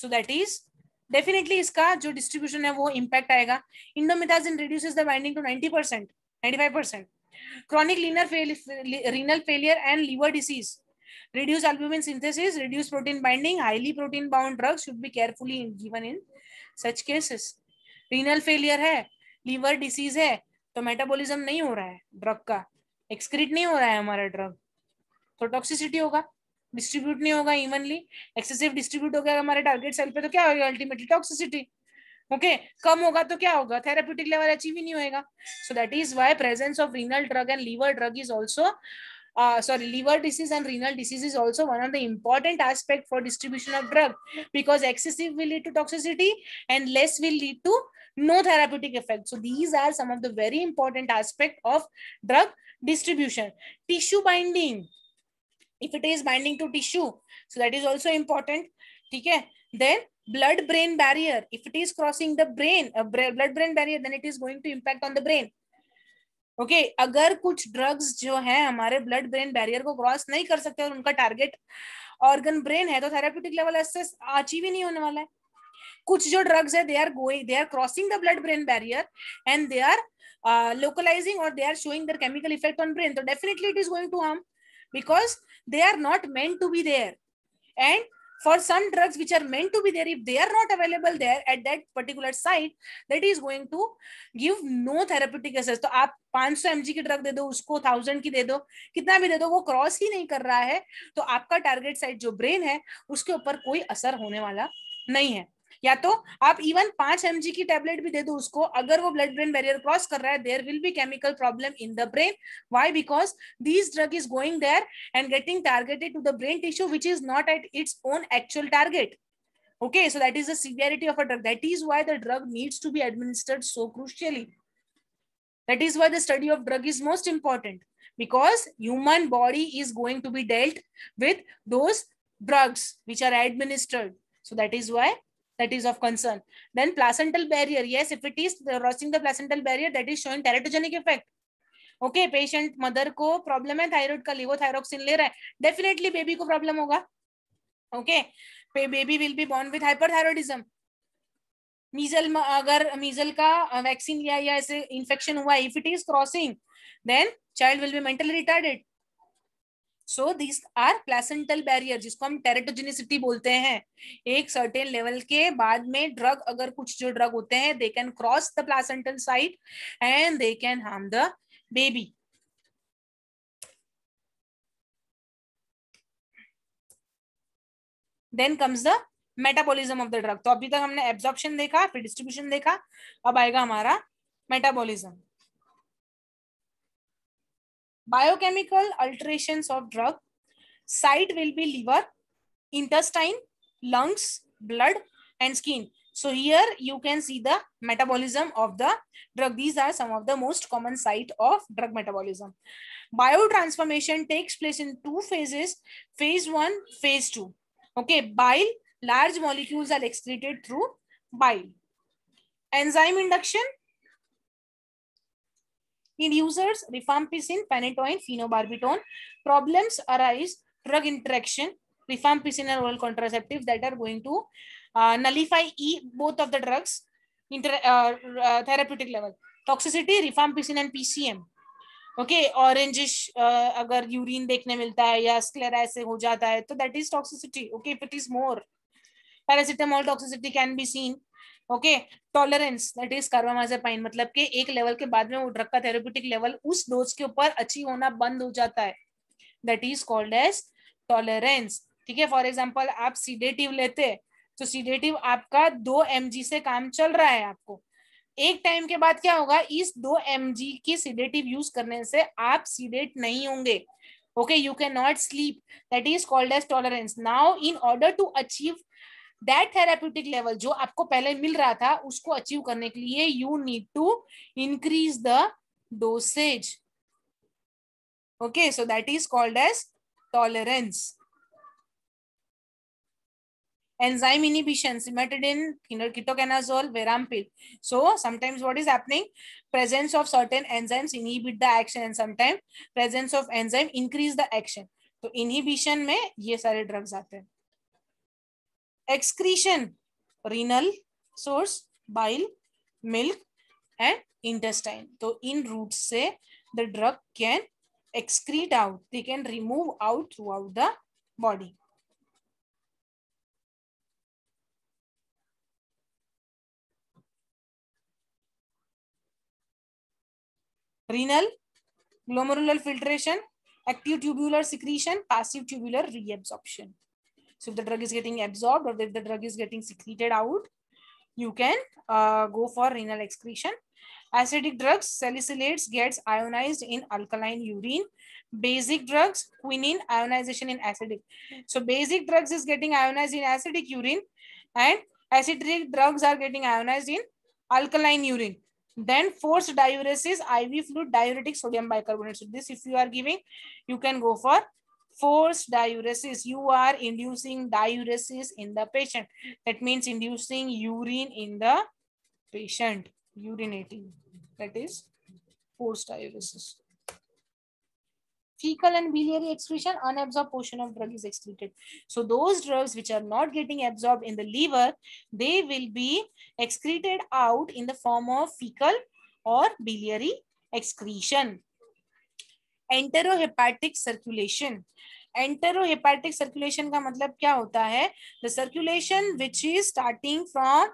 Speaker 1: सो दैट इज डेफिनेटली इसका जो डिस्ट्रीब्यूशन है वो इम्पैक्ट आएगा indomethacin reduce the binding to ninety percent ninety five percent chronic linear renal failure and liver disease reduce albumin synthesis reduce protein binding highly protein bound drugs should be carefully given in such cases renal failure है liver disease है तो metabolism नहीं हो रहा है drug का excrete नहीं हो रहा है हमारा ड्रग तो टॉक्सिसिटी होगा डिस्ट्रीब्यूट नहीं होगा इवनली एक्सेसिव डिस्ट्रीब्यूट हो गया हमारे टारगेट सेल पे तो क्या होगा अल्टीमेटली टॉक्सिसिटी ओके okay, कम होगा तो क्या होगा थेरापिटिक लेवल अचीव ही नहीं होएगा so that is why presence of renal drug and liver drug is also sorry liver disease and renal disease is also one of the important aspect for distribution of drug because excessive will lead to toxicity and less will lead to no therapeutic effect so these are some of the very important aspect of drug distribution tissue binding if it is binding to tissue so that is also important theek hai then blood brain barrier if it is crossing the brain a uh, blood brain barrier then it is going to impact on the brain okay okay, अगर कुछ drugs जो है हमारे blood brain barrier को cross नहीं कर सकते और उनका टारगेट ऑर्गन ब्रेन है तो थेराप्यूटिक लेवल एसेस अचीव ही नहीं होने वाला है कुछ जो ड्रग्स है they are going they are crossing the blood brain barrier and they are uh, localizing or they are showing their chemical effect on brain so definitely it is going to harm because they are not meant to be there and for some drugs which are meant to be there if they are not available there at that particular site that is going to give no therapeutic effect so aap 500 mg ki drug de do usko 1000 ki de do kitna bhi de do wo cross hi nahi kar raha hai to aapka target site jo brain hai uske upar koi asar hone wala nahi hai या तो आप even पांच एम की tablet भी दे दो उसको अगर वो ब्लड ब्रेन बैरियर क्रॉस कर रहा है there will be chemical problem in the brain why because this drug is going there and getting targeted to the brain tissue which is not at its own actual target okay so that is the severity of a drug that is why the drug needs to be administered so crucially that is why the study of drug is most important because human body is going to be dealt with those drugs which are administered so that is why that is of concern. Then placental barrier. Yes, if it is crossing the placental barrier, that is showing teratogenic effect. Okay patient mother को problem है thyroid का levothyroxine ले रहा है definitely baby को problem होगा okay baby will be born with hyperthyroidism measles अगर measles का वैक्सीन लिया या ऐसे इन्फेक्शन हुआ if it is crossing then child will be mentally retarded so this are placental barrier जिसको हम टेरेटोजेनिसिटी बोलते हैं एक सर्टेन लेवल के बाद में ड्रग अगर कुछ जो ड्रग होते हैं they can cross the placental side and they can harm the baby then comes the metabolism of the drug तो अभी तक हमने एब्जॉर्प्शन देखा फिर डिस्ट्रीब्यूशन देखा अब आएगा हमारा metabolism Biochemical alterations of drug. Site will be liver, intestine, lungs, blood and skin. So here you can see the metabolism of the drug. These are some of the most common site of drug metabolism. Biotransformation takes place in two phases, phase one, phase two. Okay, bile, large molecules are excreted through bile. Enzyme induction, In users, rifampicin, phenytoin, phenobarbitone. Problems arise, drug interaction, rifampicin and oral contraceptives that are going to uh, nullify e, both of the drugs inter, uh, uh, therapeutic level. Toxicity, rifampicin and PCM. Okay orangish अगर urine देखने मिलता है या स्क्लेर ऐसे हो जाता है तो that is toxicity okay if it is more paracetamol toxicity can be seen okay tolerance that is carbamazepine मतलब के एक लेवल के बाद में वो ड्रग का थेरेप्यूटिक लेवल उस डोज के ऊपर अचीव होना बंद हो जाता है that is called as tolerance ठीक है फॉर एग्जाम्पल आप सीडेटिव लेते तो सीडेटिव आपका दो एम से काम चल रहा है आपको एक टाइम के बाद क्या होगा इस दो एम की सीडेटिव यूज करने से आप सीडेट नहीं होंगे okay you can not sleep that is called as tolerance now in order to achieve that therapeutic level जो आपको पहले मिल रहा था उसको अचीव करने के लिए you need to increase the dosage okay so that is called as tolerance enzyme inhibition cimetidine ketoconazole verampil so sometimes what is happening presence of certain enzymes inhibit the action and sometimes presence of enzyme increase the action so inhibition mein ye sare drugs aate hain excretion, renal source, bile, milk and intestine. So in roots say the drug can excrete out. They can remove out throughout the body. renal, glomerular filtration, active tubular secretion, passive tubular reabsorption. So if the drug is getting absorbed or if the drug is getting secreted out, you can uh, go for renal excretion. Acidic drugs, salicylates gets ionized in alkaline urine. Basic drugs, quinine ionization in acidic. So basic drugs is getting ionized in acidic urine and acidic drugs are getting ionized in alkaline urine. Then forced diuresis, IV fluid, diuretic sodium bicarbonate. So this if you are giving, you can go for forced diuresis. You are inducing diuresis in the patient. That means inducing urine in the patient, urinating. That is forced diuresis. Fecal and biliary excretion, unabsorbed portion of drug is excreted. So those drugs which are not getting absorbed in the liver, they will be excreted out in the form of fecal or biliary excretion. Enterohepatic circulation enterohepatic circulation का मतलब क्या होता है the circulation which is starting from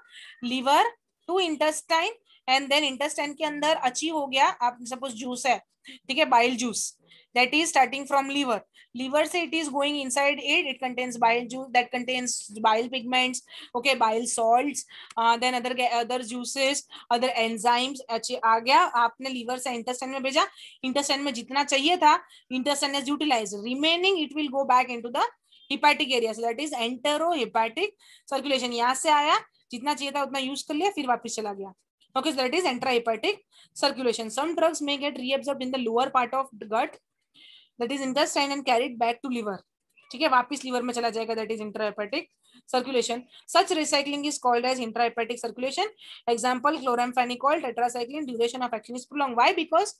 Speaker 1: liver to intestine and then intestine के अंदर achieve हो गया आप सपोज जूस है ठीक है bile juice that is starting from liver liver say it is going inside it it contains bile juice that contains bile pigments okay bile salts uh, then other other juices other enzymes ache aa gaya aapne liver se intestine mein bheja intestine mein jitna chahiye tha intestine is utilized remaining it will go back into the hepatic area so that is enterohepatic circulation yahan se aaya jitna chahiye tha utna use kar liya fir wapas chala gaya okay so that is enterohepatic circulation some drugs may get reabsorbed in the lower part of the gut that is intestine and carried back to liver ठीक है वापिस liver में चला जाएगा that is intrahepatic circulation such recycling is called as intrahepatic circulation example chloramphenicol tetracycline duration of action is prolong why because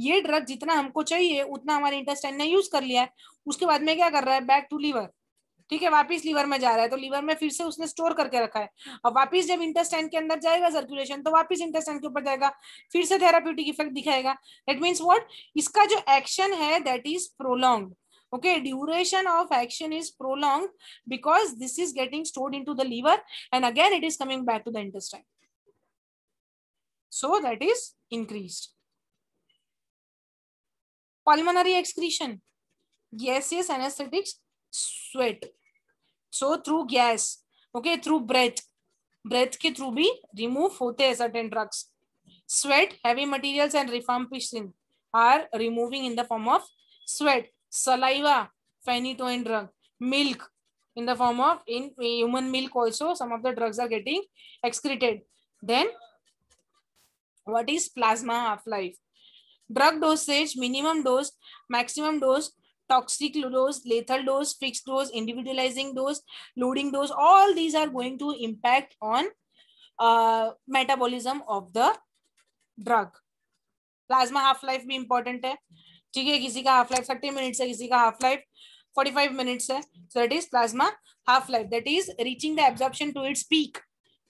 Speaker 1: ये drug जितना हमको चाहिए उतना हमारे इंटेस्टाइन ने यूज कर लिया है उसके बाद में क्या कर रहा है बैक टू लीवर ठीक है वापिस लीवर में जा रहा है तो लीवर में फिर से उसने स्टोर करके रखा है और वापिस जब इंटेस्टाइन के अंदर जाएगा सर्कुलेशन तो वापिस इंटेस्टाइन के ऊपर जाएगा फिर से थेरापिटिक इफेक्ट दिखाएगा दैट मीन्स वॉट इसका जो एक्शन है that is prolong okay duration of action is prolonged because this is getting stored into the liver and again it is coming back to the intestine so that is increased pulmonary excretion gaseous anesthetics sweat so through gas okay through breath breath के through भी remove होते हैं certain drugs sweat heavy materials and rifampicin are removing in the form of sweat saliva phenytoin drug milk in the form of in human milk also some of the drugs are getting excreted then what is plasma half life drug dosage minimum dose maximum dose toxic dose, lethal dose, fixed dose, individualizing dose, loading dose, all these are going to impact on uh, metabolism of the drug plasma half life भी important है ठीक है किसी का half life thirty minutes है किसी का half life forty five minutes है so that is plasma half life that is reaching the absorption to its peak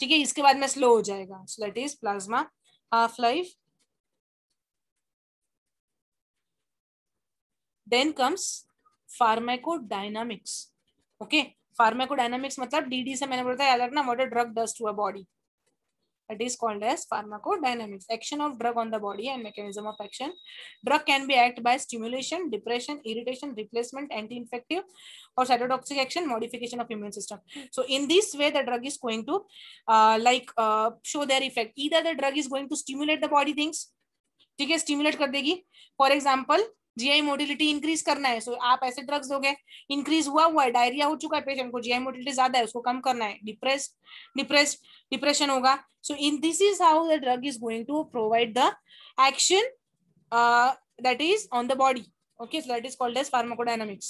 Speaker 1: ठीक है इसके बाद में स्लो हो जाएगा so that is plasma half life then comes pharmacodynamics okay pharmacodynamics matlab dd se maine bolta था याद रखना what a drug does to a body it is called as pharmacodynamics action of drug on the body and mechanism of action drug can be act by stimulation depression irritation replacement anti-infective or cytotoxic action modification of immune system so in this way the drug is going to uh, like uh, show their effect either the drug is going to stimulate the body things ठीक है stimulate कर देगी for example GI motility increase करना है so so, आप ऐसे drugs दोगे increase हुआ हुआ है डायरिया हो चुका है पेशेंट को जीआई मोटिलिटी ज्यादा है उसको कम करना है डिप्रेस डिप्रेस डिप्रेशन होगा so in this is how the drug is going to provide the action that is on the body okay that is called as as pharmacodynamics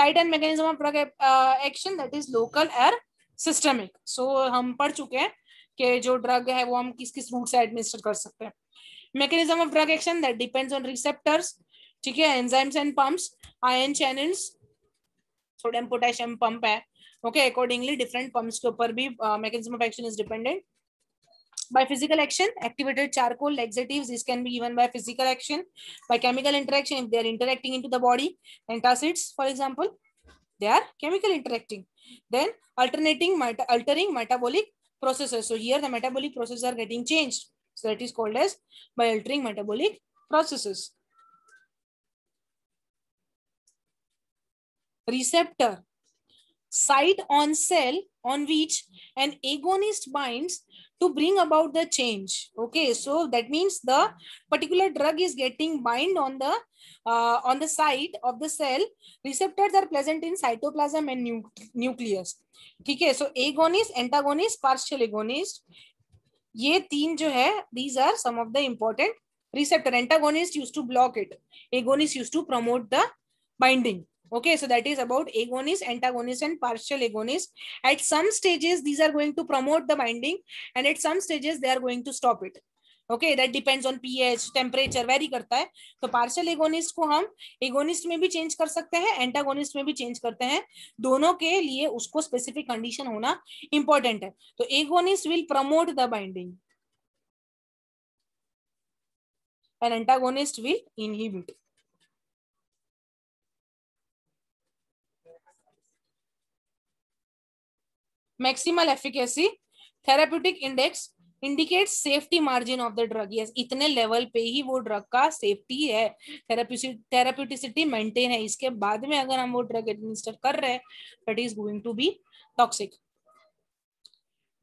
Speaker 1: and and mechanism of drug uh, action that is local or हम पढ़ चुके हैं कि जो drug है वो हम किस किस रूट से एडमिनिस्टर कर सकते हैं mechanism of drug action that depends on receptors ठीक है enzymes and pumps ion channels sodium potassium pump है okay. Accordingly, different pumps' के ऊपर भी mechanism of action is by physical action activated charcoal laxatives this can be given by physical action by chemical interaction if they are interacting into the body antacids for example they are chemical interacting then alternating altering metabolic processes so here the metabolic processes are getting changed so that is called as by altering metabolic processes. Receptor, site on cell on which an agonist binds to bring about the change. Okay, so that means the particular drug is getting bind on the uh, on the site of the cell. Receptors are present in cytoplasm and nu nucleus. Okay, so agonist, antagonist, partial agonist, ये तीन जो है these are some of the important receptor antagonist use to block it agonist use to promote the binding okay so that is about agonist antagonist and partial agonist at some stages these are going to promote the binding and at some stages they are going to stop it okay that depends on pH temperature vary करता है तो partial agonist को हम agonist में भी change कर सकते हैं एंटागोनिस्ट में भी चेंज करते हैं दोनों के लिए उसको स्पेसिफिक कंडीशन होना इंपॉर्टेंट है तो agonist will promote the binding and antagonist will inhibit maximal efficacy therapeutic index indicate safety margin of the drug yes इतने लेवल पे ही वो ड्रग का सेफ्टी है थेराप्यूटिसिटी मेंटेन है इसके बाद में अगर हम वो ड्रग एडमिनिस्टर कर रहे हैं but is going to be toxic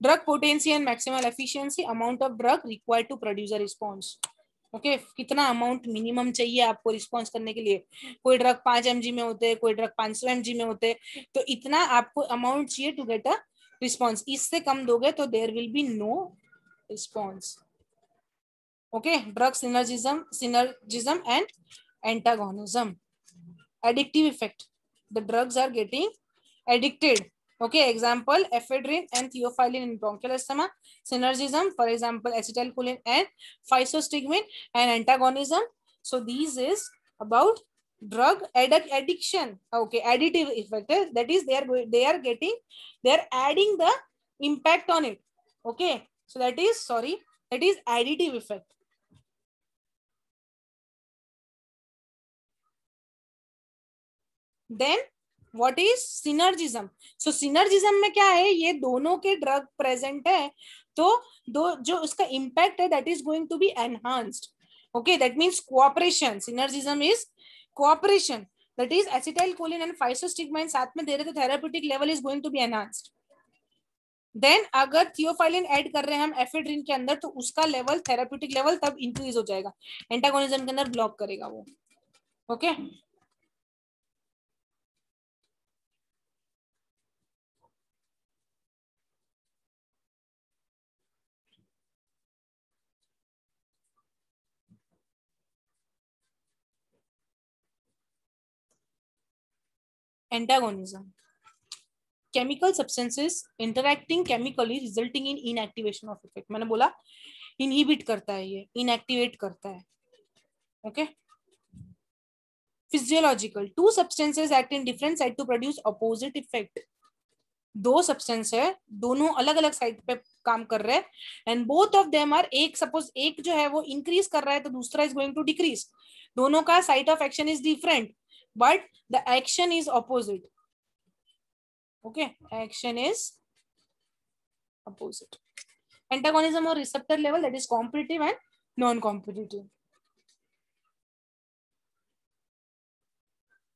Speaker 1: drug potency and maximal efficiency amount of drug required to produce a response okay okay, कितना अमाउंट मिनिमम चाहिए आपको रिस्पॉन्स करने के लिए कोई ड्रग पांच एम में होते हैं कोई ड्रग पांच सौ एम में होते हैं तो इतना आपको अमाउंट चाहिए टू गेट अ रिस्पॉन्स इससे कम दोगे तो there will be no response. Okay, drug synergism, synergism and antagonism. Addictive effect. The drugs are getting addicted. Okay, example, ephedrine and theophylline in bronchial asthma. Synergism, for example, acetylcholine and physostigmine and antagonism. So these is about drug addict addiction. Okay, additive effect. That is, they are they are getting, they are adding the impact on it. Okay, So that is, sorry, that is additive effect. Then what is synergism so synergism में क्या है ये दोनों के drug present है तो दो जो उसका इम्पैक्ट है that is going to be enhanced okay that means cooperation synergism is cooperation that is acetylcholine and physostigmine साथ में दे रहे तो therapeutic level is going to be enhanced then अगर थियोफाइलिन ऐड कर रहे हैं हम एफेड्रिन के अंदर तो उसका लेवल थेराप्यूटिक लेवल तब इंक्रीज हो जाएगा एंटागोनिज्म के अंदर ब्लॉक करेगा वो okay okay? Chemical substances interacting chemically resulting in inactivation of effect मैंने बोला इनहिबिट करता है ये इनएक्टिवेट करता है okay physiological two substances act in different side to produce opposite effect दो सब्सटेंस है दोनों अलग अलग साइड पे काम कर रहे हैं and both of them are एक सपोज एक जो है वो इंक्रीज कर रहा है तो दूसरा इज गोइंग टू डिक्रीज दोनों का site of action is different but the action is opposite okay action is opposite antagonism or receptor level that is competitive and non-competitive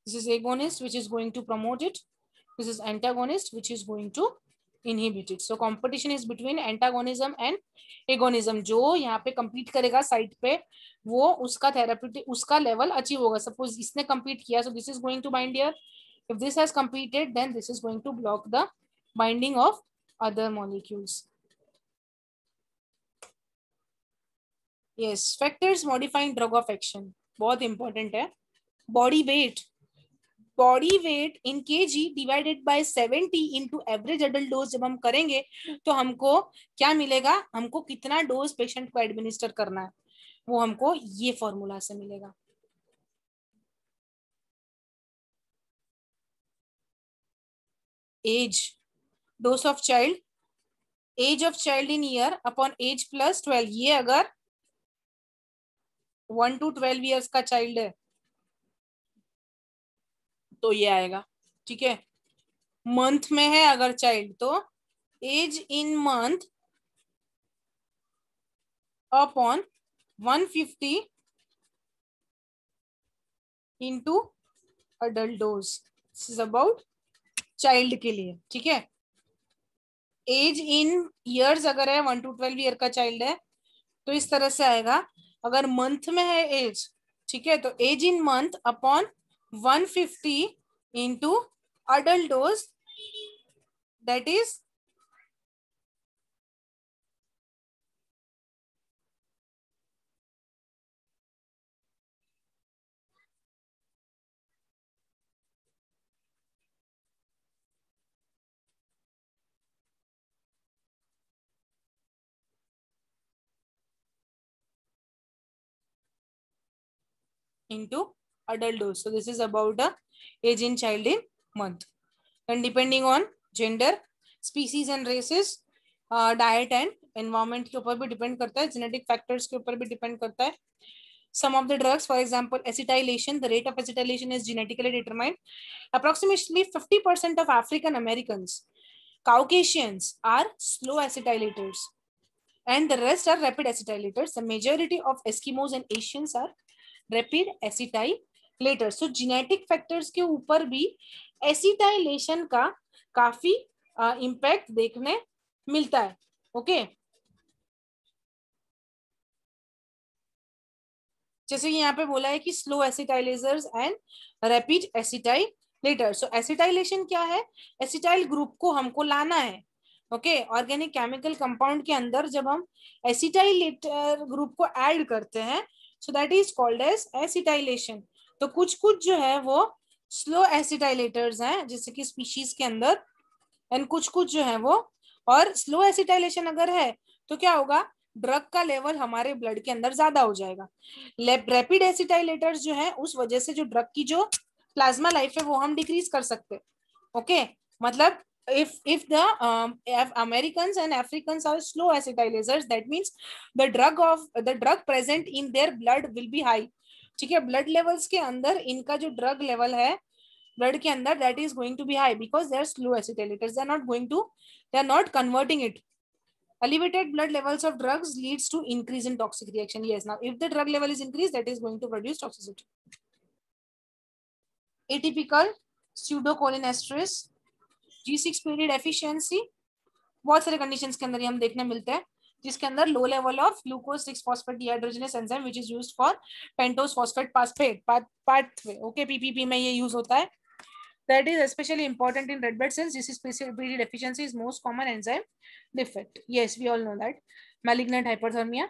Speaker 1: this is agonist which is going to promote it this is antagonist which is going to inhibit it so competition is between antagonism and agonism जो यहाँ पे compete करेगा site पे वो उसका therapeutic उसका level achieve होगा suppose इसने compete किया so this is going to bind here If this has completed then this is going to block the binding of other molecules. Yes, factors modifying drug of action. bahut important hai Body weight. Body weight in K G divided by seventy into average adult dose जब हम करेंगे तो हमको क्या मिलेगा हमको कितना dose patient को एडमिनिस्टर करना है वो हमको ये फॉर्मूला से मिलेगा age dose of child age of child in year upon age plus 12 ये अगर 1 टू 12 इयर्स का चाइल्ड है तो ये आएगा ठीक है मंथ में है अगर चाइल्ड तो age in month upon 150 fifty into adult dose. This is about child के लिए ठीक है एज इन ईयर्स अगर है वन टू ट्वेल्व ईयर का चाइल्ड है तो इस तरह से आएगा अगर मंथ में है एज ठीक है तो age in month upon one fifty into adult dose that is into adult dose. So this is about the age in child in month. And depending on gender, species and races, uh, diet and environment के ऊपर भी depend करता है genetic factors के ऊपर भी depend करता है some of the drugs for example acetylation the rate of acetylation is genetically determined approximately 50% of african americans caucasians are slow acetylators and the rest are rapid acetylators the majority of eskimos and asians are rapid acetylator so genetic factors के ऊपर भी acetylation का काफी impact देखने मिलता है okay okay? जैसे यहाँ पे बोला है कि slow acetylator and rapid acetylator so acetylation क्या है एसिटाइल ग्रुप को हमको लाना है ओके ऑर्गेनिक केमिकल कंपाउंड के अंदर जब हम एसिटाइलेटर ग्रुप को ऐड करते हैं so that is called as acetylation तो कुछ कुछ जो है वो स्लो एसिटाइलेटर्स हैं जैसे कि स्पीशीज के अंदर एंड कुछ कुछ जो है वो और स्लो एसिटाइलेशन अगर है तो क्या होगा ड्रग का लेवल हमारे ब्लड के अंदर ज्यादा हो जाएगा रैपिड एसिटाइलेटर्स जो है उस वजह से जो ड्रग की जो प्लाज्मा लाइफ है वो हम डिक्रीज कर सकते ओके okay? मतलब if if the um, americans and africans are slow acetylazers that means the drug of the drug present in their blood will be high ठीक है ब्लड लेवल्स के अंदर इनका जो ड्रग लेवल है ब्लड के अंदर that is going to be high because slow are They are not going to they are not converting it. elevated blood levels of drugs leads to increase in toxic reaction yes now if the drug level is increased that is going to produce toxicity atypical pseudocholinesterase G six period efficiency बहुत सारे condition के अंदर ये हम देखने मिलते हैं जिसके अंदर low level of glucose six phosphate dehydrogenase enzyme which is use for pentose phosphate phosphate pathway okay PPP में ये यूज होता है that is especially important in red blood cells this is PCB deficiency is most common enzyme defect yes we all know that malignant hyperthermia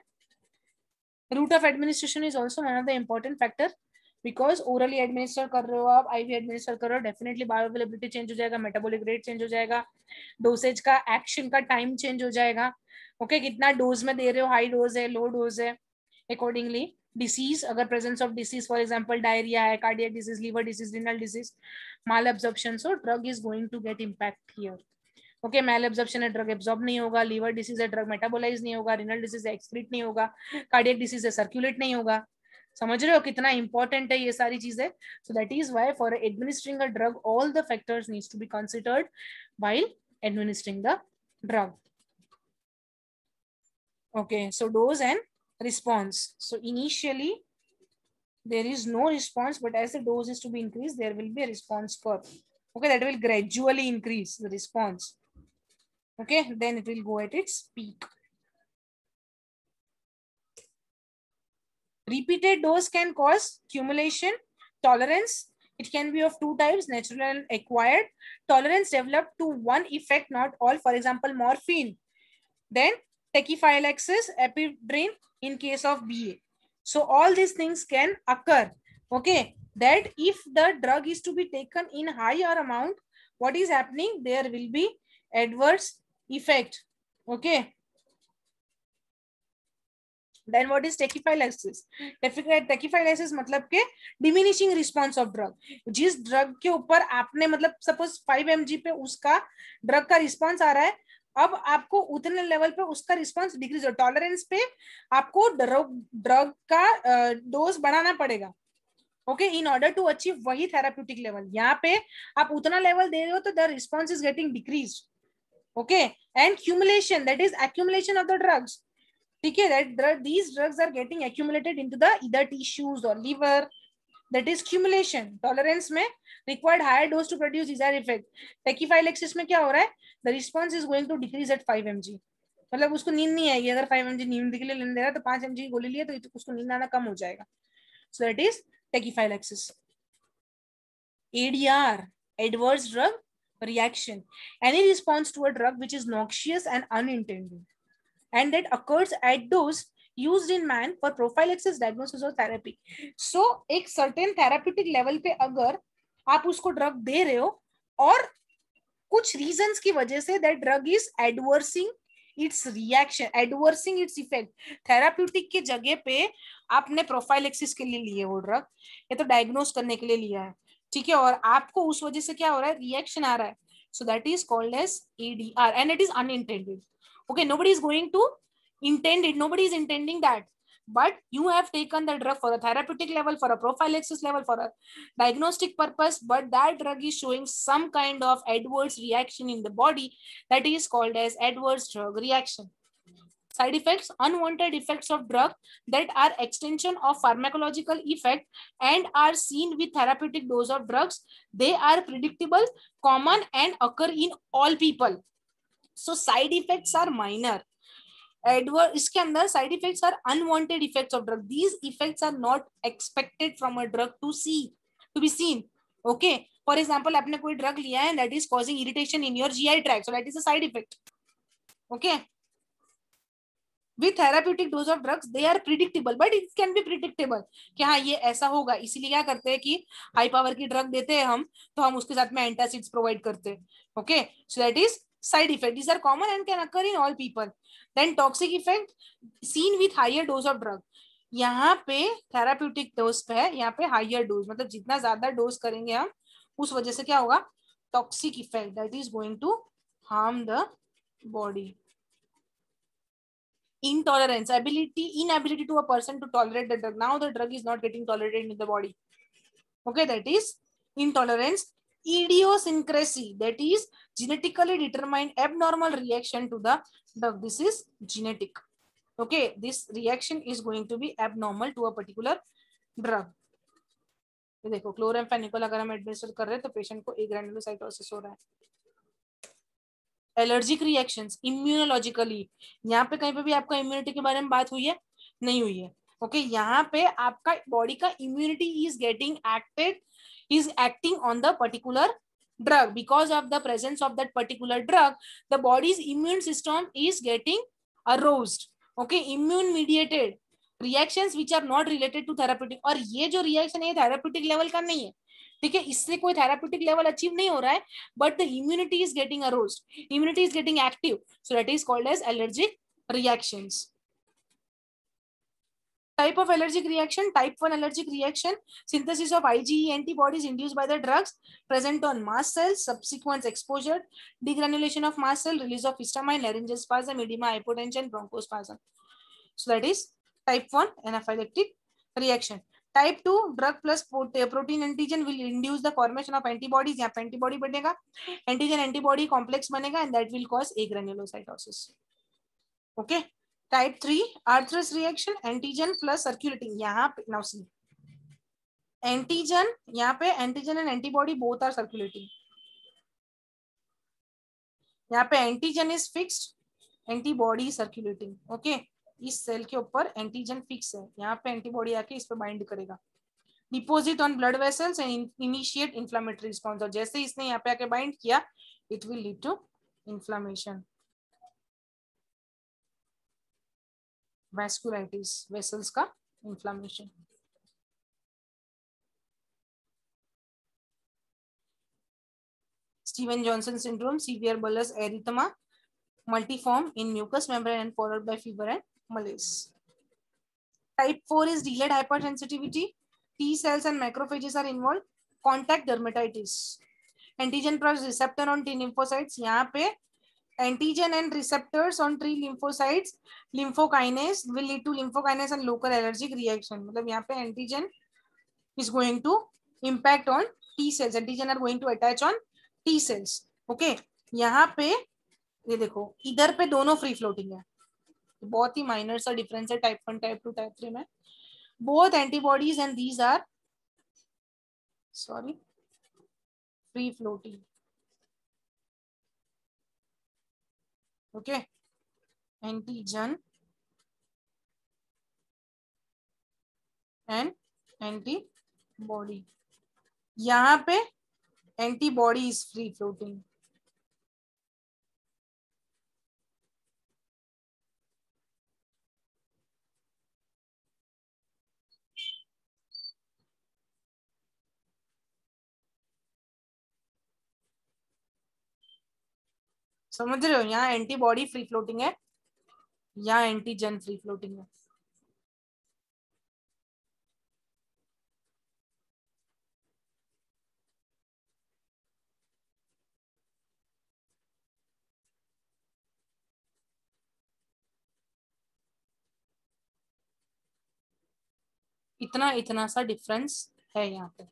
Speaker 1: route of administration is also one of the important factor because orally administer कर रहे हो आप IV administer कर रहे हो definitely bioavailability change हो जाएगा metabolic rate change हो जाएगा डोसेज का एक्शन का टाइम चेंज हो जाएगा ओके okay, कितना डोज में दे रहे हो हाई डोज है लो डोज है अकॉर्डिंगली डिसीज अगर presence of disease for example diarrhoea है cardiac disease liver disease renal disease malabsorption so drug is going to get impact here okay malabsorption है drug absorb नहीं होगा liver disease है drug metabolise नहीं होगा renal disease excrete नहीं होगा cardiac disease है सर्क्यूलेट नहीं होगा So, रहे हो कितना इंपॉर्टेंट है ये सारी चीजें so that is why for administering a drug all the factors needs to be considered while administering the drug okay so dose and response so initially there is no response but as the dose is to be increased there will be a response curve okay that will gradually increase the response okay then it will go at its peak Repeated dose can cause accumulation, tolerance. It can be of two types, natural and acquired. Tolerance developed to one effect, not all. For example, morphine. Then tachyphylaxis, epidrain in case of BA. So all these things can occur. Okay. That if the drug is to be taken in higher amount, what is happening? There will be adverse effect. Okay. then what is tachyphylaxis tachyphylaxis मतलब के diminishing response of drug जिस drug के ऊपर आपने मतलब suppose 5 mg पे उसका drug का response आ रहा है अब आपको उतने लेवल पे उसका रिस्पॉन्स डिक्रीज हो टॉलरेंस पे आपको ड्रग ड्रग का डोज बढ़ाना पड़ेगा okay in order to achieve वही थेराप्यूटिक लेवल यहाँ पे आप उतना लेवल दे रहे हो तो the response is getting decrease okay and cumulation that is accumulation of the drugs ठीक है that these drugs are getting accumulated in the इधर टिश्यूज और liver that is cumulation tolerance में required higher dose to produce इजर effect टेकीफाइल में क्या हो रहा है the response is going to decrease at five M मतलब उसको नींद नहीं आएगी अगर फाइव एम जी नींद के लिए लेने दे रहा है तो पांच एम जी गोली लिए तो उसको नींद आना कम हो जाएगा so that is टेकीफाइल ADR adverse drug reaction any response to a drug which is noxious and unintended and that occurs at dose used in man for prophylaxis diagnosis और therapy. So एक certain therapeutic level पे अगर आप उसको drug दे रहे हो और कुछ रीजंस की वजह से that drug is adversing its reaction adversing its effect therapeutic के जगह पे आपने प्रोफाइलेक्सिस के लिए लिए वो ड्रग ये तो डायग्नोस करने के लिए लिया है ठीक है और आपको उस वजह से क्या हो रहा है रिएक्शन आ रहा है so that is called as EDR and it is unintended okay nobody's going to intend it nobody's intending that but you have taken the drug for a therapeutic level for a prophylaxis level for a diagnostic purpose but that drug is showing some kind of adverse reaction in the body that is called as adverse drug reaction side effects unwanted effects of drug that are extension of pharmacological effect and are seen with therapeutic dose of drugs they are predictable common and occur in all people so side effects are minor adverse इसके अंदर side effects are unwanted effects of drug these effects are not expected from a drug to see to be seen okay for example आपने कोई drug लिया है that is causing irritation in your GI tract so that is a side effect okay with therapeutic dose of drugs they are predictable but it can be predictable कि हाँ ये ऐसा होगा इसीलिए क्या करते हैं कि हाई पावर की ड्रग देते हैं हम तो हम उसके साथ में एंटासिड्स प्रोवाइड करते हैं okay so that is side effect. These are common and can occur in all people. Then toxic effect seen with higher dose of drug. यहाँ पे थेराप्यूटिक डोज पे है यहाँ पे हाइयर डोज मतलब जितना ज्यादा डोज करेंगे हम उस वजह से क्या होगा toxic effect that is going to harm the body intolerance ability inability to a person to tolerate the drug now the drug is not getting tolerated in the body okay that is intolerance idiosyncrasy that is genetically determined abnormal reaction to the drug this is genetic okay this reaction is going to be abnormal to a particular drug ये देखो क्लोरम फेनिकल अगर हम administer कर रहे हैं तो patient को एक हो रहा है एलर्जिक रिएक्शंस इम्यूनोलॉजिकली यहाँ पे कहीं पे भी आपका इम्यूनिटी के बारे में बात हुई है नहीं हुई है ओके okay, यहाँ पे आपका बॉडी का immunity is getting acted is acting on the particular drug. Because of the presence of that particular drug, the body's immune system is getting aroused. Okay, immune mediated reactions which are not related to therapeutic. Or ye jo reaction hai therapeutic level ka nahi hai. ठीक है इससे कोई therapeutic level achieve नहीं हो रहा है but the immunity is getting arrows immunity is getting active so that is called as allergic type of allergic reaction type 1 allergic reaction synthesis of ige antibodies induced by the drugs present on mast cells subsequent exposure degranulation of mast cell release of histamine laryngeal spasm edema hypotension bronchospasm so that is type 1 anaphylactic reaction type two drug plus protein antigen will induce the formation of antibodies यहाँ पे antibody बनेगा antigen antibody complex बनेगा and that will cause A ग्रेन्यूलोसाइटोसिस okay type three Arthus reaction antigen plus circulating यहाँ पे now see antigen यहाँ पे antigen and antibody both are circulating यहाँ पे antigen is fixed antibody circulating okay इस cell के ऊपर एंटीजन फिक्स है यहाँ पे एंटीबॉडी आके इस पे बाइंड करेगा deposit on blood vessels and initiate inflammatory response और जैसे इसने यहाँ पे आके बाइंड किया it will lead to inflammation vasculitis vessels का inflammation Steven Johnson syndrome, severe bullous erythema, multiform in mucous membrane and followed by fever and malaise. Type four is delayed hypersensitivity. T cells and macrophages are involved. Contact dermatitis. Antigen plus receptor on T lymphocytes. यहाँ पे Antigen and receptors on three lymphocytes, lymphokinase will lead to lymphokinase and local allergic reaction. matlab yahan pe antigen is going to impact on T cells. Antigen are going to attach on T cells. Okay. yahan pe ye dekho idhar pe dono free floating hai बहुत ही minor सा difference है type one type two type three में both antibodies and these are sorry free floating okay antigen and antibody यहां पे antibody is free floating समझ रहे हो यहाँ एंटीबॉडी फ्री फ्लोटिंग है यहाँ एंटीजन फ्री फ्लोटिंग है इतना इतना सा डिफरेंस है यहाँ पे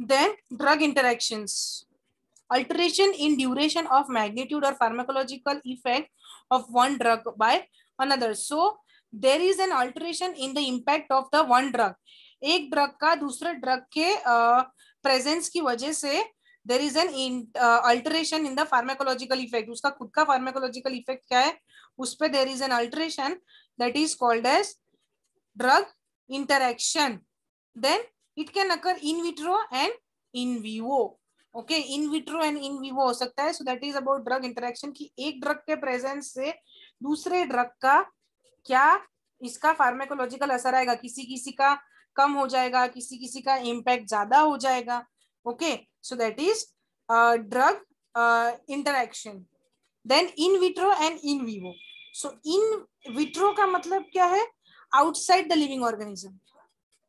Speaker 1: Then drug interactions. Alteration in duration of magnitude or pharmacological effect of one drug by another. So there is an alteration in the impact of the one drug. ek drug ka dusre drug ke uh, presence ki wajah se there is an in, uh, alteration in the pharmacological effect uska khud ka pharmacological effect kya hai us pe there is an alteration that is called as drug interaction then it can occur in vitro and in vivo okay in vitro and in vivo हो सकता है so that is about drug interaction की एक drug के presence से दूसरे drug का क्या इसका फार्मेकोलॉजिकल असर आएगा किसी किसी का कम हो जाएगा किसी किसी का इम्पैक्ट ज्यादा हो जाएगा okay so that is drug interaction then in vitro and in vivo so in vitro का मतलब क्या है outside the living organism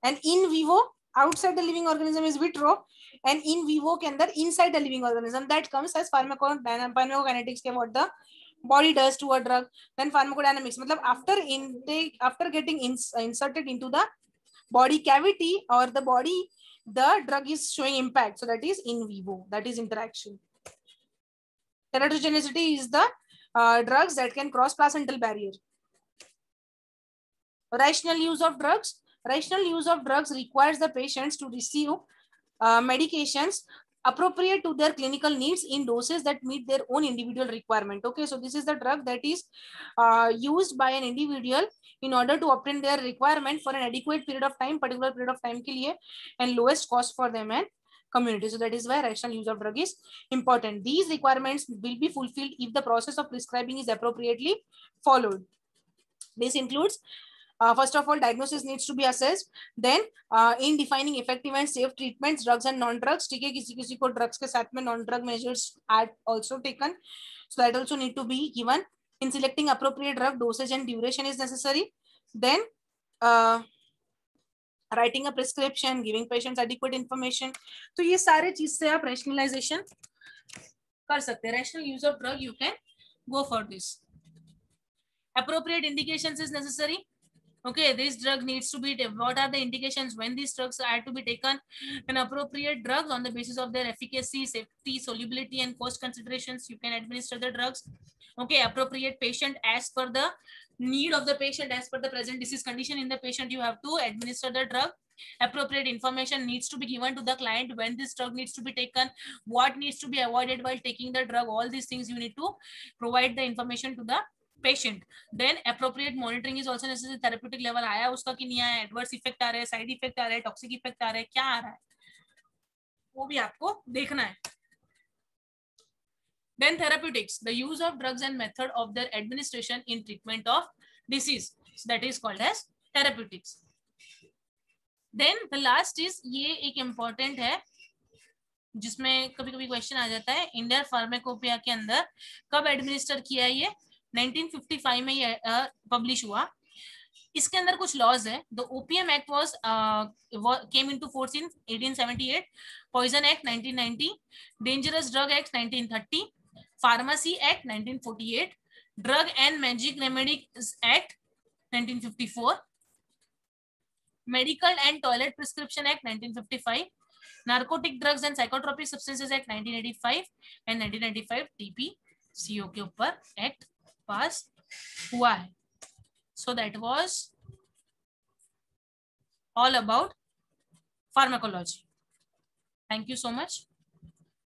Speaker 1: and in vivo outside the living organism is vitro and in vivo के अंदर inside the living organism that comes as pharmacokinetics के what the body does to a drug then pharmacodynamics मतलब after intake after getting ins, inserted into the body cavity or the body the drug is showing impact so that is in vivo that is interaction teratogenicity is the uh, drugs that can cross placental barrier rational use of drugs Rational use of drugs requires the patients to receive uh, medications appropriate to their clinical needs in doses that meet their own individual requirement. Okay, so this is the drug that is uh, used by an individual in order to obtain their requirement for an adequate period of time, particular period of time ke liye, and lowest cost for them and community. So that is why rational use of drug is important. These requirements will be fulfilled if the process of prescribing is appropriately followed. This includes Uh, first of all, diagnosis needs to be assessed. Then, uh, in defining effective and safe treatments, drugs and non-drugs. theek hai kisi kisi ko drugs ke sath mein non-drug measures are also taken. So that also need to be given. In selecting appropriate drug dosage and duration is necessary. Then, uh, writing a prescription giving patients adequate information तो ये सारे चीज से आप rationalisation कर सकते हैं rational use of drug you can go for this appropriate indication is necessary okay this drug needs to be what are the indications when these drugs are to be taken and appropriate drugs on the basis of their efficacy safety solubility and cost considerations you can administer the drugs okay appropriate patient as per the need of the patient as per the present disease condition in the patient you have to administer the drug appropriate information needs to be given to the client when this drug needs to be taken what needs to be avoided while taking the drug all these things you need to provide the information to the patient then appropriate monitoring is also necessary therapeutic level आया उसका कि नहीं आया adverse effect आ रहा है side effect आ रहा है टॉक्सिक इफेक्ट आ रहा है क्या आ रहा है वो भी आपको देखना है then therapeutics the use of drugs and method of their administration in treatment of disease so that is called as therapeutics then the last is ye ek important hai जिसमें kabhi कभी क्वेश्चन आ जाता है Indian pharmacopoeia ke andar kab administer kiya hai ye 1955 में ये publish हुआ इसके अंदर कुछ लॉज है the opium act was came in to force in 1878 poison act 1990 dangerous drug act 1930 pharmacy act 1948 drug and magic remedy act 1954 medical and toilet prescription act 1955 narcotic drugs and psychotropic substances act 1985 and 1995 tpco के ऊपर act was why. So that was all about pharmacology. Thank you so much.